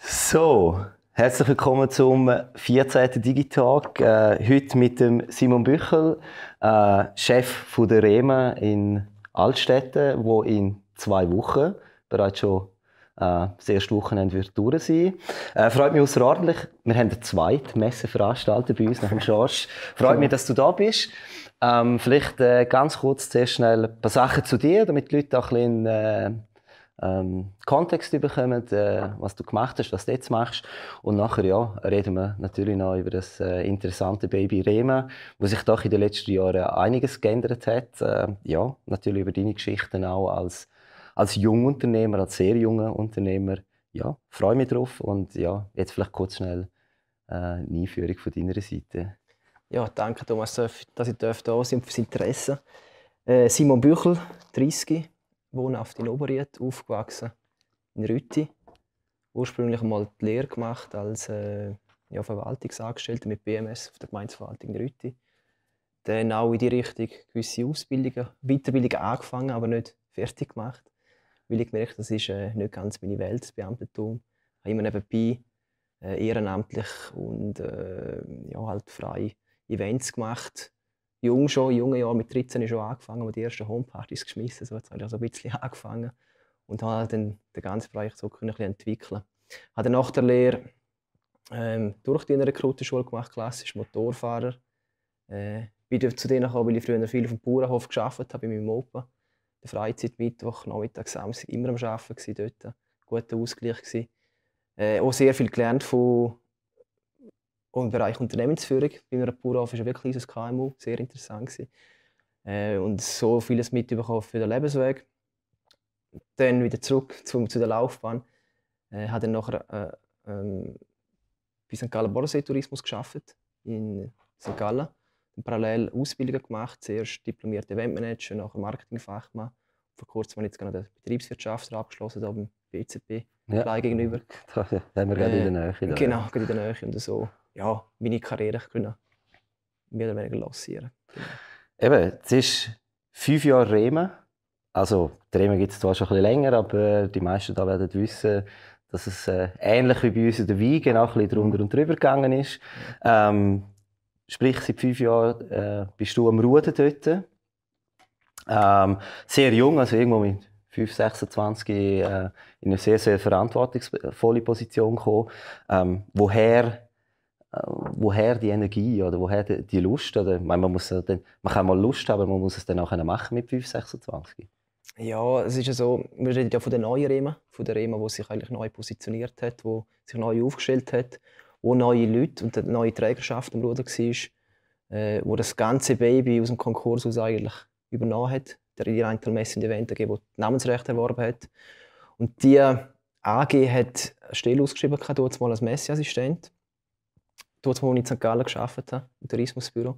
So, herzlich willkommen zum 14. Digitalk. Äh, heute mit dem Simon Büchel, äh, Chef von der REMA in Altstädten, wo in zwei Wochen bereits schon äh, das erste Wochenende wird durch sein. Äh, freut mich außerordentlich. Wir haben eine zweite Messe veranstaltet bei uns nach dem George. Freut mich, dass du da bist. Ähm, vielleicht äh, ganz kurz zuerst schnell ein paar Sachen zu dir, damit die Leute auch ein bisschen äh, ähm, Kontext bekommen, äh, was du gemacht hast, was du jetzt machst. Und nachher ja, reden wir natürlich noch über das äh, interessante Baby Rema, wo sich doch in den letzten Jahren einiges geändert hat. Äh, ja, natürlich über deine Geschichten auch als als Jungunternehmer, als sehr junger Unternehmer, ja, freue mich drauf und ja, jetzt vielleicht kurz schnell äh, eine Einführung von deiner Seite. Ja, danke Thomas, dass ich da sein fürs Interesse. Äh, Simon Büchel, 30, wohnhaft in Oberried, aufgewachsen in Rütti. Ursprünglich mal die Lehre gemacht als äh, ja, Verwaltungsangestellter mit BMS auf der Gemeindeverwaltung in Rütti. Dann auch in die Richtung gewisse Ausbildungen, Weiterbildungen angefangen, aber nicht fertig gemacht weil ich gemerkt das ist äh, nicht ganz meine Welt, das Beamtentum. Ich habe immer nebenbei äh, ehrenamtlich und äh, ja, halt frei Events gemacht. Jung schon, junge Jahr mit 13 schon angefangen, und die ersten Homepartys geschmissen. So, jetzt habe ich also ein bisschen angefangen und habe dann den ganzen Bereich so ein entwickeln. Ich habe nach der Lehre ähm, durch die Rekrutenschule gemacht, klassisch Motorfahrer. Äh, bin zu denen gekommen, weil ich früher viel auf dem Bauernhof gearbeitet habe, bei meinem Opa der Freizeit, Mittwoch, Nachmittag, Samstag immer am Arbeiten dort. Guter Ausgleich gewesen. Äh, auch sehr viel gelernt von im Bereich Unternehmensführung. Bei einer Bauernhof ist ein wirklich kleines KMU, sehr interessant gewesen. Äh, und so vieles mitbekommen für den Lebensweg. Dann wieder zurück zu, zu der Laufbahn. Äh, habe dann nachher äh, ähm, bei St. Gallen Bodensee Tourismus geschafft in St. Gallen parallel Ausbildungen gemacht. Zuerst diplomiert Eventmanager, nachher Marketingfachmann. Vor kurzem habe ich jetzt gerade den Betriebswirtschaftler abgeschlossen, hier beim BCP, ja. gegenüber. Da haben wir gerade äh, in der Nähe. Da. Genau, gerade in der Nähe. Und so, ja, meine Karriere können mehr oder weniger lancieren. Genau. Eben, es ist fünf Jahre Remen. Also, die Remen gibt es zwar schon ein bisschen länger, aber die meisten da werden wissen, dass es äh, ähnlich wie bei uns in der Wiege auch ein bisschen drunter und drüber gegangen ist. Ähm, Sprich, seit fünf Jahren äh, bist du am Ruden dort. Ähm, sehr jung, also irgendwo mit 5, 26 äh, in eine sehr, sehr verantwortungsvolle Position gekommen. Ähm, woher, woher die Energie oder woher die, Lust? Oder, man, muss, dann, man kann mal Lust haben, aber man muss es dann auch machen mit 5, 26. Ja, es ist ja so, wir reden ja von der neuen Rema, von der Rema, die sich eigentlich neu positioniert hat, die sich neu aufgestellt hat wo neue Leute und eine neue Trägerschaft am Ruder war, äh, wo das ganze Baby aus dem Konkurs aus eigentlich übernommen hat. Der die Eintelmesse in Event gegeben, die Namensrecht erworben hat. Und die AG hat eine Stelle ausgeschrieben, mal als Messeassistent. Dort, wo ich in St. Gallen gearbeitet habe, im Tourismusbüro.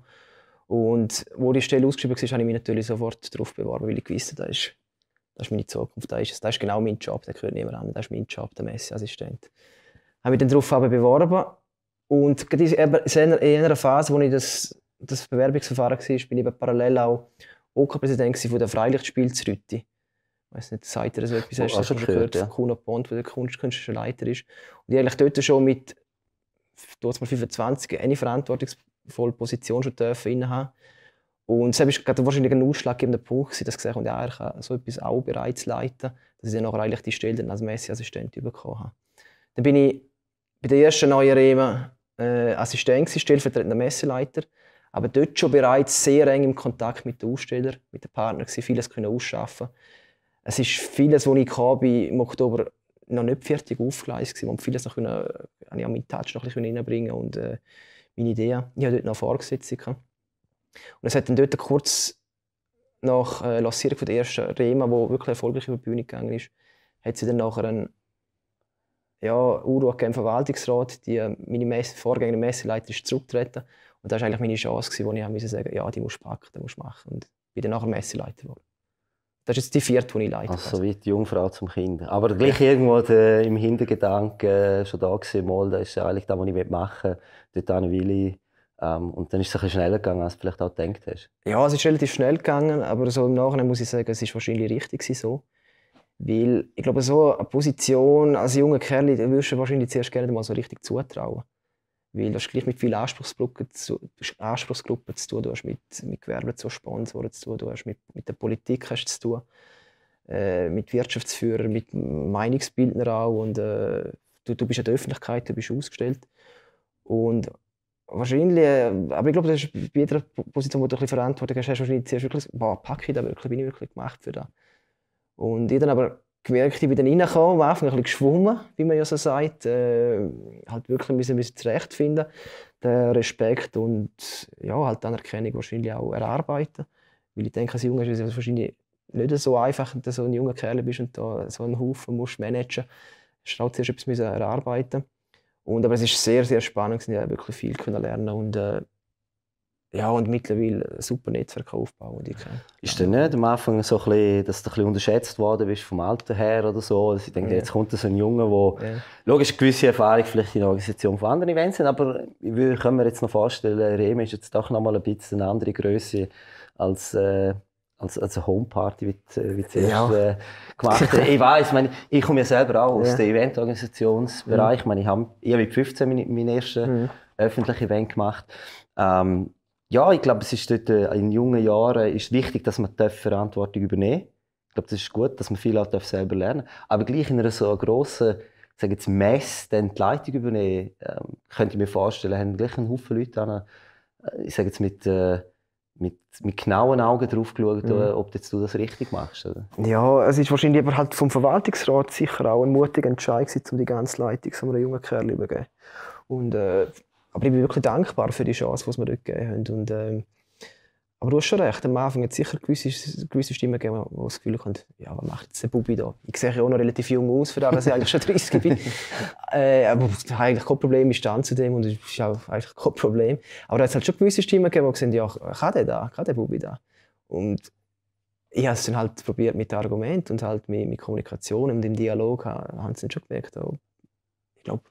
Und wo die Stelle ausgeschrieben war, habe ich mich natürlich sofort darauf beworben, weil ich wusste, das ist, das ist meine Zukunft. Das ist, das ist genau mein Job, der gehört niemand an. Das ist mein Job, der Messeassistent habe mich dann darauf beworben. Und in einer Phase, wo ich das, das Bewerbungsverfahren war, bin ich parallel auch OK-Präsident OK der Freilichtspiel zu Rütti. Ich weiß nicht, seid ihr so etwas? Hast du schon gehört? Ja. Kuno Pont, der künstlerische Leiter ist. Und ich eigentlich dort schon mit dort mal 25 eine verantwortungsvolle Position schon innehaben und das war wahrscheinlich ein ausschlaggebender Punkt, dass ich gesagt habe, ich kann so etwas auch bereits leiten, dass ich dann auch eigentlich die Stelle als Messi-Assistent bekommen habe. Dann bin ich bei der ersten neuen Rema äh, Assistent, stellvertretender Messeleiter, aber dort schon bereits sehr eng im Kontakt mit den Ausstellern, mit den Partnern, vieles können ausschaffen. Es ist vieles, was ich im Oktober noch nicht fertig aufgeleistet war und vieles noch können, äh, ich meinen Touch noch ein bisschen reinbringen und äh, meine Ideen. Ich hatte dort noch Vorgesetzte. Und es hat dann dort kurz nach äh, Lancierung der ersten Rema, die wirklich erfolgreich über die Bühne gegangen ist, hat sie dann nachher einen ja, Uro im Verwaltungsrat, die, meine Messe, Vorgänger Messeleiter ist zurückgetreten. Und das war eigentlich meine Chance, wo ich musste sagen ja, die musst du packen, die musst du machen. Und bin dann nachher Messeleiter geworden. Das ist jetzt die vierte, die ich leite. Also wie die Jungfrau zum Kind. Aber gleich irgendwo der, im Hintergedanken äh, schon da gewesen, mal, das ist eigentlich das, was ich machen will. Dort will ich. Ähm, und dann ist es ein schneller gegangen, als du vielleicht auch gedacht hast. Ja, es ist relativ schnell gegangen, aber so im Nachhinein muss ich sagen, es war wahrscheinlich richtig so. Weil ich glaube, so eine Position als junger Kerl würdest du wahrscheinlich zuerst gerne mal so richtig zutrauen. Weil du gleich mit vielen Anspruchsgruppen zu, Anspruchsgruppen zu tun, du hast mit, mit Gewerben zu Sponsoren zu tun, du hast mit, mit der Politik hast zu tun, äh, mit Wirtschaftsführern, mit Meinungsbildnern auch. Und, äh, du, du bist in der Öffentlichkeit, du bist ausgestellt. Und wahrscheinlich, äh, aber ich glaube, das ist bei jeder Position, wo du ein Verantwortung hast, hast du wahrscheinlich zuerst wirklich, boah, packe ich da wirklich, bin ich wirklich gemacht für das. Und ich dann aber gemerkt, ich bin dann reingekommen, am Anfang ein bisschen geschwommen, wie man ja so sagt. Äh, halt wirklich müssen, müssen zurechtfinden, den Respekt und ja, halt die Anerkennung wahrscheinlich auch erarbeiten. Weil ich denke, als Junge ist es wahrscheinlich nicht so einfach, wenn du so ein junger Kerl bist und da so einen Haufen musst managen musst. Du musst zuerst etwas erarbeiten und, aber es ist sehr, sehr spannend, ich habe wirklich viel lernen und äh, ja, und mittlerweile ein super Netzwerk aufbauen. Ist denn nicht am Anfang so ein bisschen, dass du ein bisschen unterschätzt worden bist vom Alter her oder so? Also ich denke, ja. jetzt kommt so ein Junge, der ja. logisch gewisse Erfahrung vielleicht in der Organisation von anderen Events hat, aber ich kann mir jetzt noch vorstellen, Reme ist jetzt doch noch mal ein bisschen eine andere Größe als äh, als, als eine Homeparty, wie, wie zuerst ja. äh, gemacht Ich weiß, ich, meine, ich komme ja selber auch aus ja. dem Eventorganisationsbereich. Mhm. Ich, meine, ich habe ich hab mit 15 mein, mein erstes mhm. öffentliches Event gemacht. Ähm, ja, ich glaube, es ist dort, äh, in jungen Jahren ist wichtig, dass man Verantwortung übernehmen Ich glaube, das ist gut, dass man viel auch selber lernen darf. Aber gleich in einer so grossen sage jetzt Mess dann die Leitung übernehmen, ähm, könnte ich mir vorstellen, haben gleich einen Haufen Leute an, äh, ich sage jetzt mit, äh, mit, mit genauen Augen drauf geschaut, mhm. Äh, ob jetzt du das richtig machst. Oder? Ja, es ist wahrscheinlich aber halt vom Verwaltungsrat sicher auch ein mutiger Entscheid um die ganze Leitung so einem jungen Kerl übergeben. Und äh, aber ich bin wirklich dankbar für die Chance, die wir dort gegeben haben. Und, ähm, aber du hast schon recht, am Anfang hat es sicher gewisse, gewisse Stimmen gegeben, die das Gefühl haben, ja, was macht jetzt der Bubi da? Ich sehe ja auch noch relativ jung aus, für das, dass ich eigentlich schon 30 bin. äh, aber ich habe eigentlich kein Problem, ich stand zu dem und es ist auch eigentlich kein Problem. Aber da hat es halt schon gewisse Stimmen gegeben, die gesagt haben, ja, kann der da, kann der Bubi da? Und ich habe es dann halt probiert mit Argumenten und halt mit, mit Kommunikation und im Dialog haben sie dann schon gemerkt, oh, ich glaube,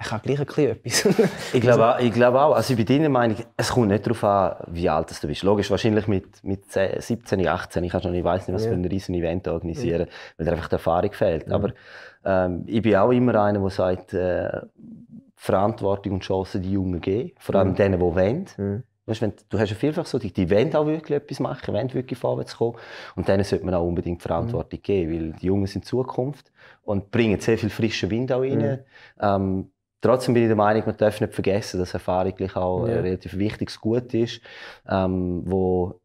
ich habe gleich ein bisschen etwas. ich glaube auch, ich glaube auch. Also ich bin deiner Meinung, es kommt nicht darauf an, wie alt du bist. Logisch, wahrscheinlich mit, mit 17, 18, ich kann schon nicht, was ja. für ein riesen Event organisieren, ja. weil dir einfach die Erfahrung fehlt. Ja. Aber ähm, ich bin auch immer einer, der sagt, äh, Verantwortung und Chancen die Jungen geben. Vor allem mhm. denen, die wollen. Mhm. Weißt, wenn, du hast ja vielfach so, die, die wollen auch wirklich etwas machen, wollen wirklich vorwärts kommen. Und denen sollte man auch unbedingt Verantwortung mhm. geben, weil die Jungen sind Zukunft und bringen sehr viel frischen Wind auch rein. Mhm. Ähm, Trotzdem bin ich der Meinung, man darf nicht vergessen, dass Erfahrung auch ja. ein relativ wichtiges Gut ist, ähm, wo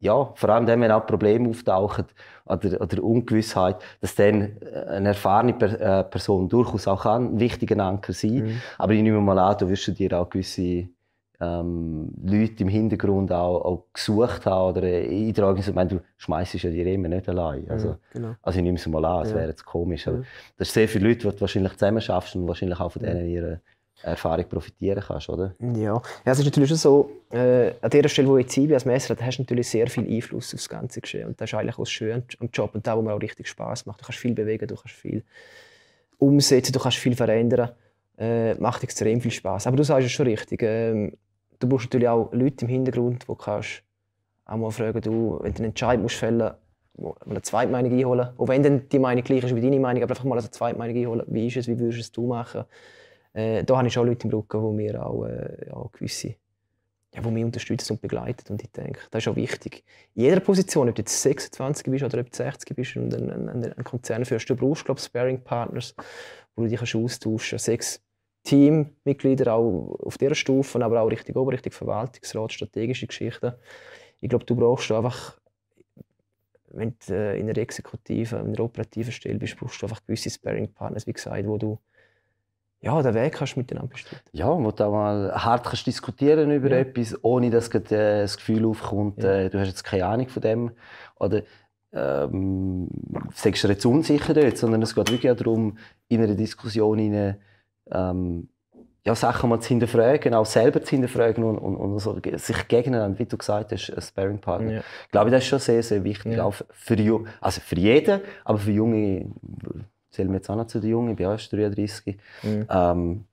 ja, vor allem dann, wenn auch Probleme auftauchen oder, oder Ungewissheit, dass dann eine erfahrene äh, Person durchaus auch kann, ein wichtiger Anker sein. Mhm. Aber ich nehme mal an, du wirst dir auch gewisse ähm, Leute im Hintergrund auch, auch gesucht haben oder in der Organisation. Ich meine, du schmeißt ja die Reme nicht allein. Also, ja, genau. also ich nehme es mal an, es ja. wäre jetzt komisch. Aber ja. das sind sehr viele Leute, die du wahrscheinlich zusammen schaffst und wahrscheinlich auch von denen ihre Erfahrung profitieren kannst, oder? Ja, ja es ist natürlich schon so, äh, an der Stelle, wo ich jetzt bin, als Messer, da hast du natürlich sehr viel Einfluss auf das ganze Geschehen. Und das ist eigentlich auch das Schöne am Job und da, wo mir auch richtig Spaß macht. Du kannst viel bewegen, du kannst viel umsetzen, du kannst viel verändern. Äh, macht extrem viel Spaß. Aber du sagst es schon richtig. Ähm, du brauchst natürlich auch Leute im Hintergrund, wo kannst auch mal fragen, du, wenn du einen Entscheid musst fällen musst, eine Zweitmeinung einholen. Auch wenn dann die Meinung gleich ist wie deine Meinung, aber einfach mal eine Zweitmeinung einholen. Wie ist es, wie würdest es du machen? Äh, da habe ich schon Leute im Rücken, die mir auch äh, ja, gewisse ja, die mich unterstützen und begleiten. Und ich denke, das ist auch wichtig. In jeder Position, ob du jetzt 26 bist oder ob du 60 bist und einen, einen, einen Konzern führst, du brauchst, glaube ich, Sparing-Partners, wo du dich austauschen kannst. Teammitglieder auch auf dieser Stufe, aber auch Richtung Ober, Richtung Verwaltungsrat, strategische Geschichten. Ich glaube, du brauchst einfach, wenn du äh, in einer exekutiven, in einer operativen Stelle bist, brauchst du einfach gewisse Sparring-Partners, wie gesagt, wo du ja, den Weg kannst du miteinander bestreiten. Ja, wo du auch mal hart kannst diskutieren über ja. etwas, ohne dass du äh, das Gefühl aufkommt, ja. äh, du hast jetzt keine Ahnung von dem. Oder ähm, sagst du jetzt unsicher dort, sondern es geht wirklich auch darum, in einer Diskussion hinein ähm, ja, Sachen mal zu hinterfragen, auch selber zu hinterfragen und, und, und so, sich gegeneinander, wie du gesagt hast, ein Sparring-Partner. Ja. Ich glaube, das ist schon sehr, sehr wichtig, ja. auch für, also für jeden, aber für Junge, zählen wir jetzt auch noch zu den Jungen, ich bin erst 33, mhm. ähm,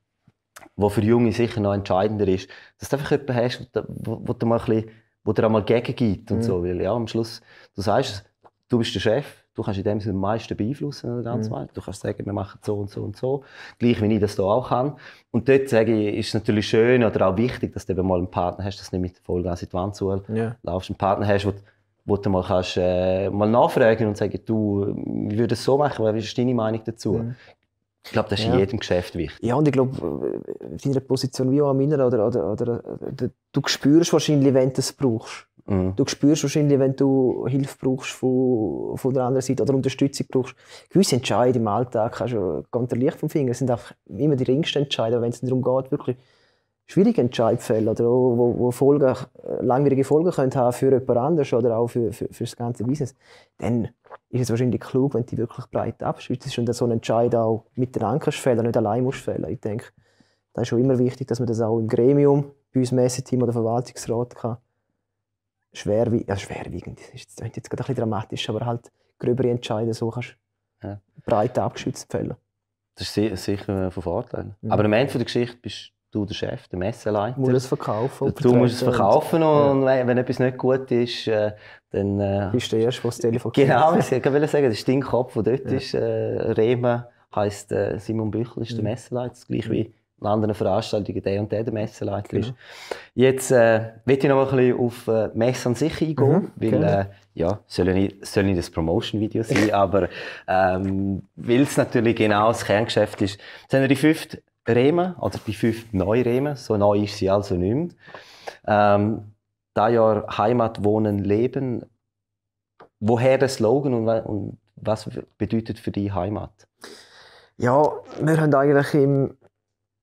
wo für Junge sicher noch entscheidender ist, dass du einfach jemanden hast, wo, wo, du mal ein bisschen, wo dir einmal gegengibt und mhm. so, weil ja, am Schluss, du sagst du bist der Chef, du kannst in dem Sinne am meisten beeinflussen in der ganzen mhm. Welt. Du kannst sagen, wir machen so und so und so, gleich wie ich das hier auch kann. Und dort sage ich, ist es natürlich schön oder auch wichtig, dass du eben mal einen Partner hast, dass du nicht mit Vollgas in die Wand zu ja. laufst, einen Partner hast, wo, wo du mal, kannst, äh, mal nachfragen und sagen, du, ich würde es so machen, was ist deine Meinung dazu? Mhm. Ich glaube, das ist ja. in jedem Geschäft wichtig. Ja, und ich glaube, in deiner Position wie auch an meiner, oder, oder, oder, du spürst wahrscheinlich, wenn du es brauchst. Mhm. Du spürst wahrscheinlich, wenn du Hilfe brauchst von, von der anderen Seite oder Unterstützung brauchst. Gewisse Entscheidungen im Alltag kannst du ganz leicht vom Finger. Es sind einfach immer die ringsten Entscheidungen, wenn es darum geht, wirklich schwierige Entscheidungen oder wo, wo Folgen, langwierige Folgen haben für jemand anderes oder auch für, für, für das ganze Business, dann ist es wahrscheinlich klug, wenn du wirklich breit abschützt und so einen Entscheid auch mit den Ankers fällen, nicht allein musst fällen. Ich denke, da ist schon immer wichtig, dass man das auch im Gremium, bei uns Messeteam oder Verwaltungsrat kann schwerwiegend, ja, schwerwiegend, das klingt jetzt gerade ein bisschen dramatisch, aber halt gröbere Entscheidungen so kannst ja. breit abgeschützt fällen. Das ist sicher von Vorteil. Mhm. Aber am Ende der Geschichte bist du der Chef, der Messeleiter. Du musst es verkaufen. Du musst es verkaufen und, ja. wenn, etwas nicht gut ist, äh, dann... Äh, bist du der Erste, der das Telefon Genau, ich wollte sagen, der Stinkkopf, der dort ja. ist, äh, Rema, heisst äh, Simon Büchel, ist der mhm. Messeleiter, gleich wie an anderen Veranstaltungen der und der der Messeleiter genau. ist. Jetzt äh, will ich noch ein bisschen auf äh, Messe an sich eingehen, mhm, weil äh, ja, soll nicht, soll nicht das Promotion-Video sein, aber ähm, weil es natürlich genau das Kerngeschäft ist. Es sind die fünfte Rema, oder die fünfte neue Rema, so neu ist sie also nicht mehr. Ähm, da Jahr Heimat, Wohnen, Leben. Woher der Slogan und, und was bedeutet für die Heimat? Ja, wir haben eigentlich im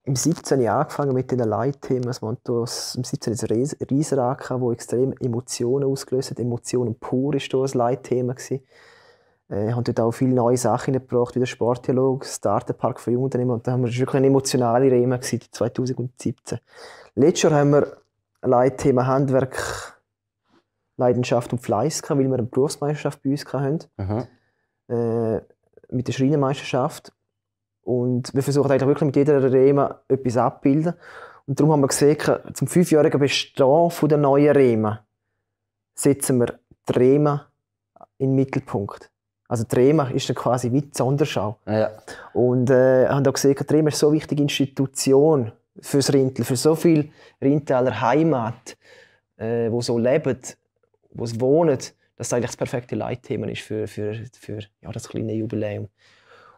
im 17. Jahr angefangen mit diesen Leitthemen. Es waren im 17. ein Riesenrad, das extrem Emotionen ausgelöst hat. Emotionen pur war ein Leitthema. Ich äh, habe dort auch viele neue Sachen gebracht, wie der Sportdialog, Starterpark für Jungunternehmer. Und da haben wir wirklich eine emotionale Rema 2017. Letztes Jahr haben wir ein Leitthema Handwerk, Leidenschaft und Fleiß weil wir eine Berufsmeisterschaft bei uns hatten. Mhm. Äh, mit der Schreinermeisterschaft. Und wir versuchen eigentlich wirklich mit jeder Rema etwas abzubilden. Und darum haben wir gesehen, zum fünfjährigen Bestehen von der neuen Rema setzen wir die Rema in den Mittelpunkt. Also die Rema ist dann quasi wie die Sonderschau. Ja. Und äh, haben auch gesehen, die Rema ist so eine wichtige Institution fürs Rintel, für so viele Rintaler Heimat, äh, wo so leben, wo es wohnen, dass es eigentlich das perfekte Leitthema ist für, für, für ja, das kleine Jubiläum.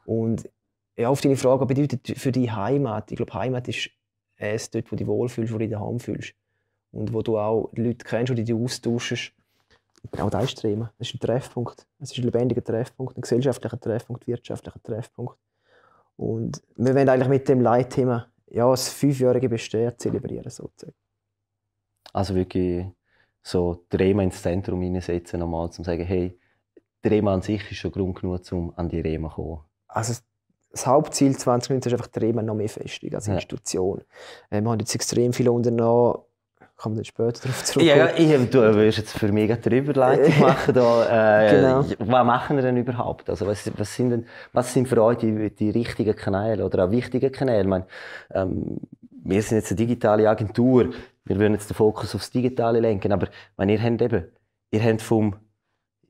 Und ja, auf deine Frage, was bedeutet für die Heimat? Ich glaube, Heimat ist es dort, wo du dich wohlfühlst, wo du dich daheim fühlst. Und wo du auch die Leute kennst, die dich austauschst. Genau das ist das Das ist ein Treffpunkt. Es ist ein lebendiger Treffpunkt, ein gesellschaftlicher Treffpunkt, ein wirtschaftlicher Treffpunkt. Und wir wollen eigentlich mit dem Leitthema ja, das fünfjährige Bestehen zelebrieren, sozusagen. Also wirklich so Rema ins Zentrum hineinsetzen, nochmal, um zu sagen, hey, die Rema an sich ist schon Grund genug, um an die Rema zu kommen. Also das Hauptziel 2019 ist einfach die Rema noch mehr festigen als Institution. Ja. Äh, wir haben jetzt extrem viel unternommen. Kommen wir später darauf zurück. Ja, ja ich, du willst jetzt für mich eine Überleitung machen. Da, äh, genau. Was machen wir denn überhaupt? Also, was, was, sind denn, was sind für euch die, die richtigen Kanäle oder auch wichtige Kanäle? Ich meine, ähm, wir sind jetzt eine digitale Agentur. Wir wollen jetzt den Fokus aufs Digitale lenken. Aber wenn ihr habt eben, ihr habt vom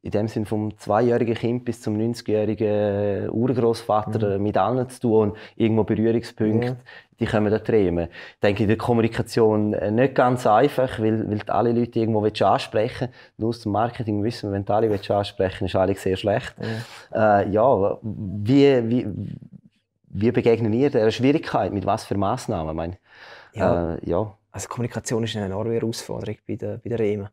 in dem Sinn vom zweijährigen Kind bis zum 90-jährigen Urgroßvater mhm. mit allen zu tun und irgendwo Berührungspunkte, ja. die können da träumen. Ich denke, in der Kommunikation äh, nicht ganz einfach, weil, weil alle Leute irgendwo ansprechen Nur aus dem Marketing wissen wir, wenn du alle ansprechen ist eigentlich sehr schlecht. Ja, äh, ja wie, wie, wie begegnen ihr der Schwierigkeit? Mit was für Massnahmen? Ich meine, ja. Äh, ja. Also Kommunikation ist eine enorme Herausforderung bei der, bei der REMA.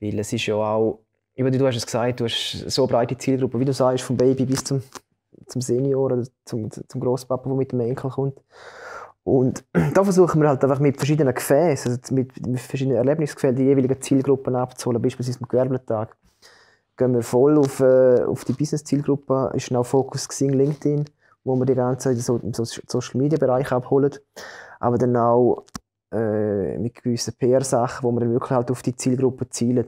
Weil es ist ja auch über du hast es gesagt, du hast so breite Zielgruppe, wie du sagst, vom Baby bis zum, zum Senior oder zum, zum Grosspapa, der mit dem Enkel kommt. Und da versuchen wir halt einfach mit verschiedenen Gefäßen, also mit, mit verschiedenen Erlebnisgefäßen, die jeweiligen Zielgruppen abzuholen. Beispielsweise am Gewerbletag gehen wir voll auf, äh, auf die Business-Zielgruppe, ist auch Fokus Xing, LinkedIn, wo wir die ganze Zeit im Social-Media-Bereich abholen. Aber dann auch äh, mit gewissen PR-Sachen, wo wir dann wirklich halt auf die Zielgruppe zielen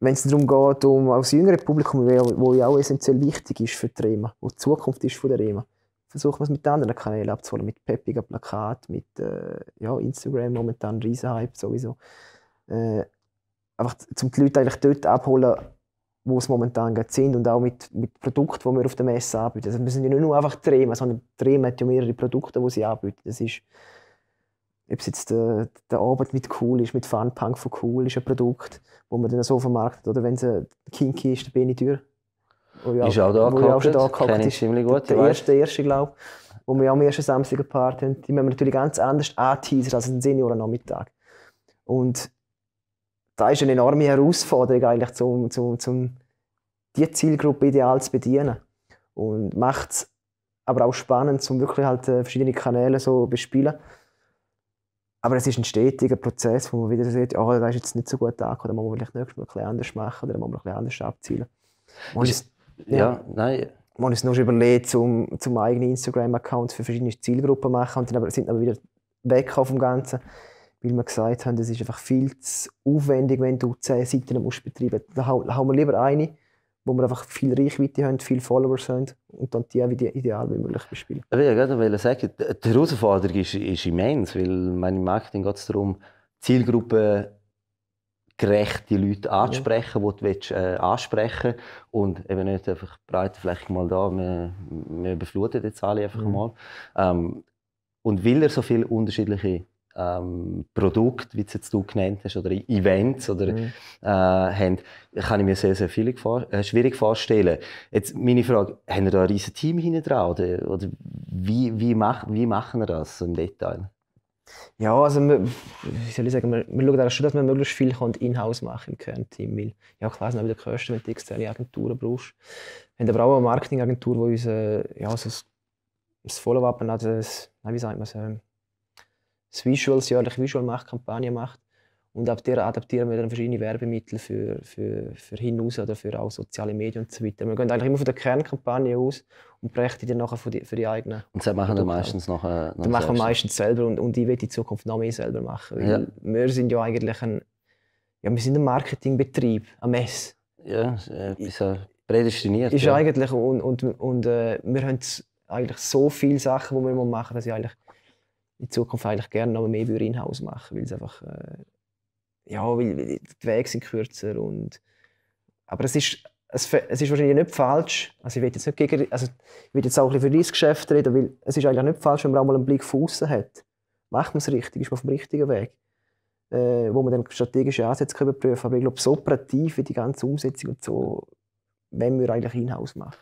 wenn es darum geht, um aus jüngeren Publikum, wo ja auch essentiell wichtig ist für die REMA, wo die Zukunft ist von der REMA, versuchen wir es mit anderen Kanälen abzuholen, mit peppigen Plakaten, mit äh, ja, Instagram momentan Riesenhype sowieso. Äh, einfach um die Leute eigentlich dort abholen, wo es momentan gerade sind und auch mit, mit Produkten, die wir auf der Messe anbieten. Also wir sind ja nicht nur einfach Drehen, sondern Drehen hat ja mehrere Produkte, die sie anbieten. Das ist, ob es jetzt der, der Arbeit mit Cool ist, mit Funpunk von Cool ist ein Produkt, wo man dann so vermarktet. Oder wenn es Kinky ist, der Beni Tür. Ist auch da auch schon da gehockt ist. ziemlich gut. Der, der erste, der erste, glaube ich. Wo wir auch am ersten Samstag ein Part haben. Die müssen wir natürlich ganz anders anteasern als ein Seniorennachmittag. Und da ist eine enorme Herausforderung eigentlich, um, um, um die Zielgruppe ideal zu bedienen. Und macht es aber auch spannend, um wirklich halt äh, verschiedene Kanäle so zu bespielen. Aber es ist ein stetiger Prozess, wo man wieder sieht, oh, das ist jetzt nicht so gut angekommen, dann muss man vielleicht nächstes Mal ein bisschen anders machen oder dann muss man ein bisschen anders abzielen. Und ist, ja, ja, nein. Man ist noch überlegt, zum, zum eigenen Instagram-Account für verschiedene Zielgruppen zu machen und dann aber, sind aber wieder weg vom Ganzen weil wir gesagt haben, es ist einfach viel zu aufwendig, wenn du zehn Seiten musst betreiben musst. Da haben wir lieber eine, wo wir einfach viel Reichweite haben, viele Followers haben und dann die auch ideal wie möglich bespielen. Ich will gerade sagen, die Herausforderung ist, ist immens, weil im Marketing geht es darum, Zielgruppen gerecht die Leute anzusprechen, ja. die du willst, äh, ansprechen und eben nicht einfach breite Fläche mal da, wir, wir überfluten jetzt alle einfach mhm. mal. Ähm, und weil er so viele unterschiedliche ähm, Produkte, wie du jetzt du genannt hast, oder Events oder, mhm. äh, haben, kann ich mir sehr, sehr viel vor, äh, schwierig vorstellen. Jetzt meine Frage, haben wir da ein riesiges Team hinten dran oder, oder wie, wie, mach, wie machen wir das im Detail? Ja, also wir, wie soll ich sagen, wir, wir schauen schon, dass wir möglichst viel in-house machen im Kernteam, weil ja, klar sind auch wieder Kosten, wenn du externe Agenturen brauchst. Wir haben aber auch eine Marketingagentur, die uns äh, ja, so das Follow-up, also wie sagt man es, das Visual, das jährliche Visual-Kampagne macht. Und ab der adaptieren wir dann verschiedene Werbemittel für, für, für hinaus oder für auch soziale Medien und so weiter. Wir gehen eigentlich immer von der Kernkampagne aus und brechen die dann nachher für die, für die eigenen. Und das machen wir meistens nachher. Dann machen wir meistens selber und, und ich will in Zukunft noch mehr selber machen. Weil ja. Wir sind ja eigentlich ein, ja, wir sind ein Marketingbetrieb, ein Mess. Ja, ist ja prädestiniert. Ist ja. eigentlich und, und, und äh, wir haben eigentlich so viele Sachen, die wir machen, dass ich eigentlich in Zukunft eigentlich gerne noch mehr in-house machen, weil es einfach äh, ja, weil, weil die Wege sind kürzer und aber es ist es, es ist wahrscheinlich nicht falsch, also ich will jetzt nicht gegen, also ich will jetzt auch ein für dein Geschäft reden, weil es ist eigentlich nicht falsch, wenn man auch mal einen Blick von außen hat. Macht man es richtig, ist man auf dem richtigen Weg, äh, wo man dann strategische Ansätze können prüfen aber ich glaube, so operativ wie die ganze Umsetzung und so, wenn wir eigentlich in-house machen.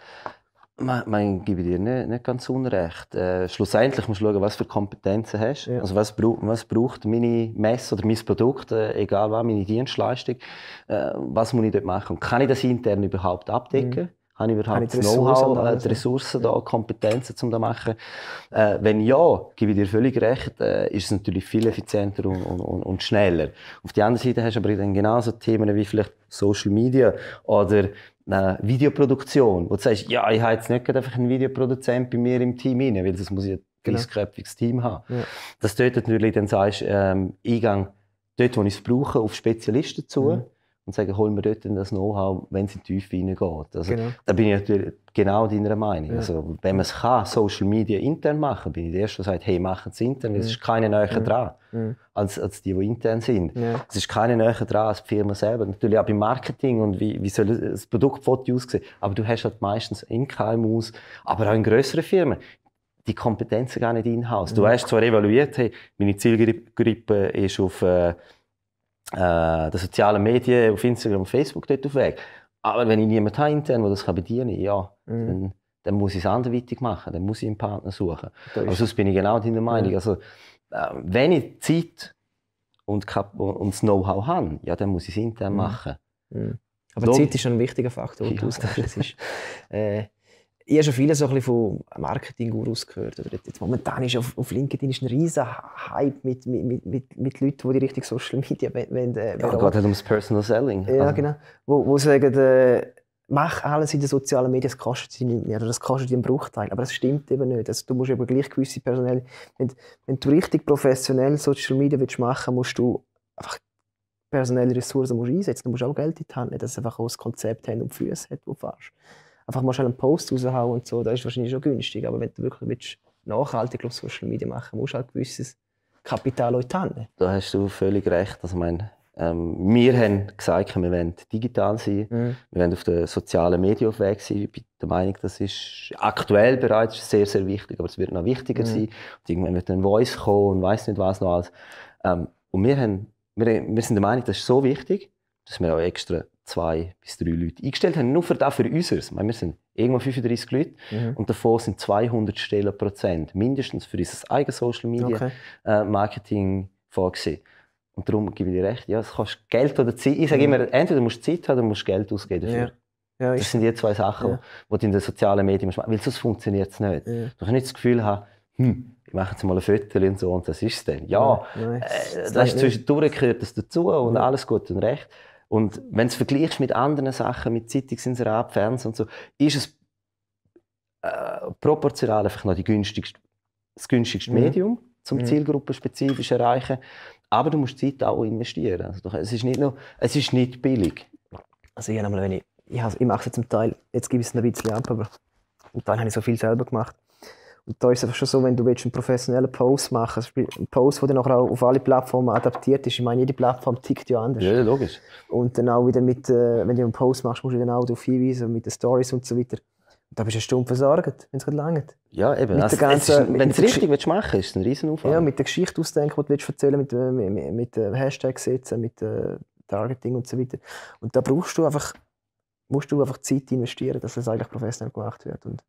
Man, man gebe dir nicht, nicht ganz unrecht. Äh, schlussendlich musst du schauen, was für Kompetenzen hast. Ja. Also was, braucht, was braucht meine Messe oder mein Produkt, äh, egal was, meine Dienstleistung. Äh, was muss ich dort machen? kann ich das intern überhaupt abdecken? Mhm. Habe ich überhaupt das Know-how, äh, die Ressourcen da, Kompetenzen, um das zu machen? Äh, wenn ja, gebe ich dir völlig recht, äh, ist es natürlich viel effizienter und, und, und, schneller. Auf der anderen Seite hast du aber dann genauso Themen wie vielleicht Social Media oder eine Videoproduktion, wo du sagst, ja, ich habe jetzt nicht einfach einen Videoproduzent bei mir im Team rein, weil das muss ich ein genau. Team haben. Ja. Das dort natürlich dann sagst, ähm, Eingang dort, wo ich es brauche, auf Spezialisten zu. Mhm und sagen, hol mir dort das Know-how, wenn es in die Tiefe hineingeht. Also, genau. Da bin ich natürlich genau deiner Meinung. Ja. Also, wenn man es kann, Social Media intern machen, bin ich der Erste, der sagt, hey, machen es intern, mhm. es ist keine näher mhm. dran, mhm. Als, als die, die intern sind. Ja. Es ist keine näher dran als die Firma selber. Natürlich auch beim Marketing und wie, wie soll das Produktfoto aussehen. Aber du hast halt meistens in KMUs, aber auch in grösseren Firmen, die Kompetenzen gar nicht in-house. Du hast zwar evaluiert, hey, meine Zielgruppe ist auf äh, äh, den sozialen Medien, auf Instagram und Facebook dort auf Weg. Aber wenn ich niemanden habe intern, der das bedienen kann, ja, mhm. dann, dann, muss ich es anderweitig machen, dann muss ich einen Partner suchen. Aber sonst bin ich genau deiner Meinung. Mhm. Also, äh, wenn ich Zeit und, und das Know-how habe, ja, dann muss ich es intern mhm. machen. Mhm. Aber Log Zeit ist schon ein wichtiger Faktor, ja. du ausgehst. äh, ich habe schon viele so ein von Marketing-Gurus gehört. Oder jetzt momentan ist auf, auf LinkedIn ist ein riesen Hype mit, mit, mit, mit Leuten, die die richtig Social Media wollen. Äh, ja, geht halt ums Personal Selling. Ja, also. genau. Wo, wo sagen, äh, mach alles in den sozialen Medien, das kostet sie nicht mehr. Oder das kostet dir einen Bruchteil. Aber das stimmt eben nicht. Also, du musst eben gleich gewisse personell, wenn, wenn du richtig professionell Social Media willst machen musst du einfach personelle Ressourcen musst einsetzen. Du musst auch Geld in die Hand nehmen, dass es einfach auch das Konzept hat und Füße hat, wo du fährst einfach mal schnell einen Post raushauen und so, das ist wahrscheinlich schon günstig. Aber wenn du wirklich willst, nachhaltig auf Social Media machen musst du halt gewisses Kapital auch Da hast du völlig recht. Also, mein, Ähm, wir haben gesagt, wir wollen digital sein, Mhm. wir wollen auf den sozialen Medien aufweg sein. Ich bin der Meinung, das ist aktuell bereits sehr, sehr wichtig, aber es wird noch wichtiger Mhm. sein. Und irgendwann wird ein Voice kommen und weiß nicht was noch alles. Ähm, und wir, haben, wir, wir sind der Meinung, das ist so wichtig, dass wir auch extra zwei bis drei Leute eingestellt haben, nur für das, für unseres. Ich meine, wir sind irgendwo 35 Leute Mhm. und davon sind 200 Stellen Prozent mindestens für unser eigenes Social Media Okay. äh, Marketing vorgesehen. Und darum gebe ich dir recht, ja, es kostet Geld oder Zeit. Ich sage Mhm. immer, entweder musst du Zeit haben oder musst Geld ausgeben dafür. Ja. Ja, Das sind die zwei Sachen, Ja. die du in den sozialen Medien machen weil sonst funktioniert es nicht. ja. Du kannst nicht das Gefühl haben, hm, ich mache jetzt mal ein Foto und so und das ist es dann. Ja, Nein, äh, das das ist zwischendurch gehört das dazu und alles gut und recht. Und wenn du es vergleichst mit anderen Sachen, mit Zeitungsinserat, Fernsehen und so, ist es äh, proportional einfach noch die günstigste, das günstigste Mhm. Medium, zum Mhm. zielgruppenspezifisch erreichen. Aber du musst Zeit auch investieren. Also, es, ist nicht nur, es ist nicht billig. Also ich, einmal, wenn ich, ich, has- ich mache es zum Teil, jetzt gebe ich es ein bisschen ab, aber und dann habe ich so viel selber gemacht. Und da ist es einfach schon so, wenn du willst einen professionellen Post machen willst, einen Post, der dann nachher auch auf alle Plattformen adaptiert ist. Ich meine, jede Plattform tickt ja anders. Ja, logisch. Und dann auch wieder mit, äh, wenn du einen Post machst, musst du dann auch darauf hinweisen, mit den Stories und so weiter. Und da bist du eine Stunde versorgt, wenn es gerade langt. Ja, eben. Also, es ist, ganzen- mit- wenn du es richtig willst machen willst, ist es ein Riesenaufwand. Ja, mit der Geschichte ausdenken, die du willst erzählen mit, äh, mit, mit, mit äh, Hashtags setzen, mit äh, Targeting und so weiter. Und da brauchst du einfach, musst du einfach Zeit investieren, dass das eigentlich professionell gemacht wird. Und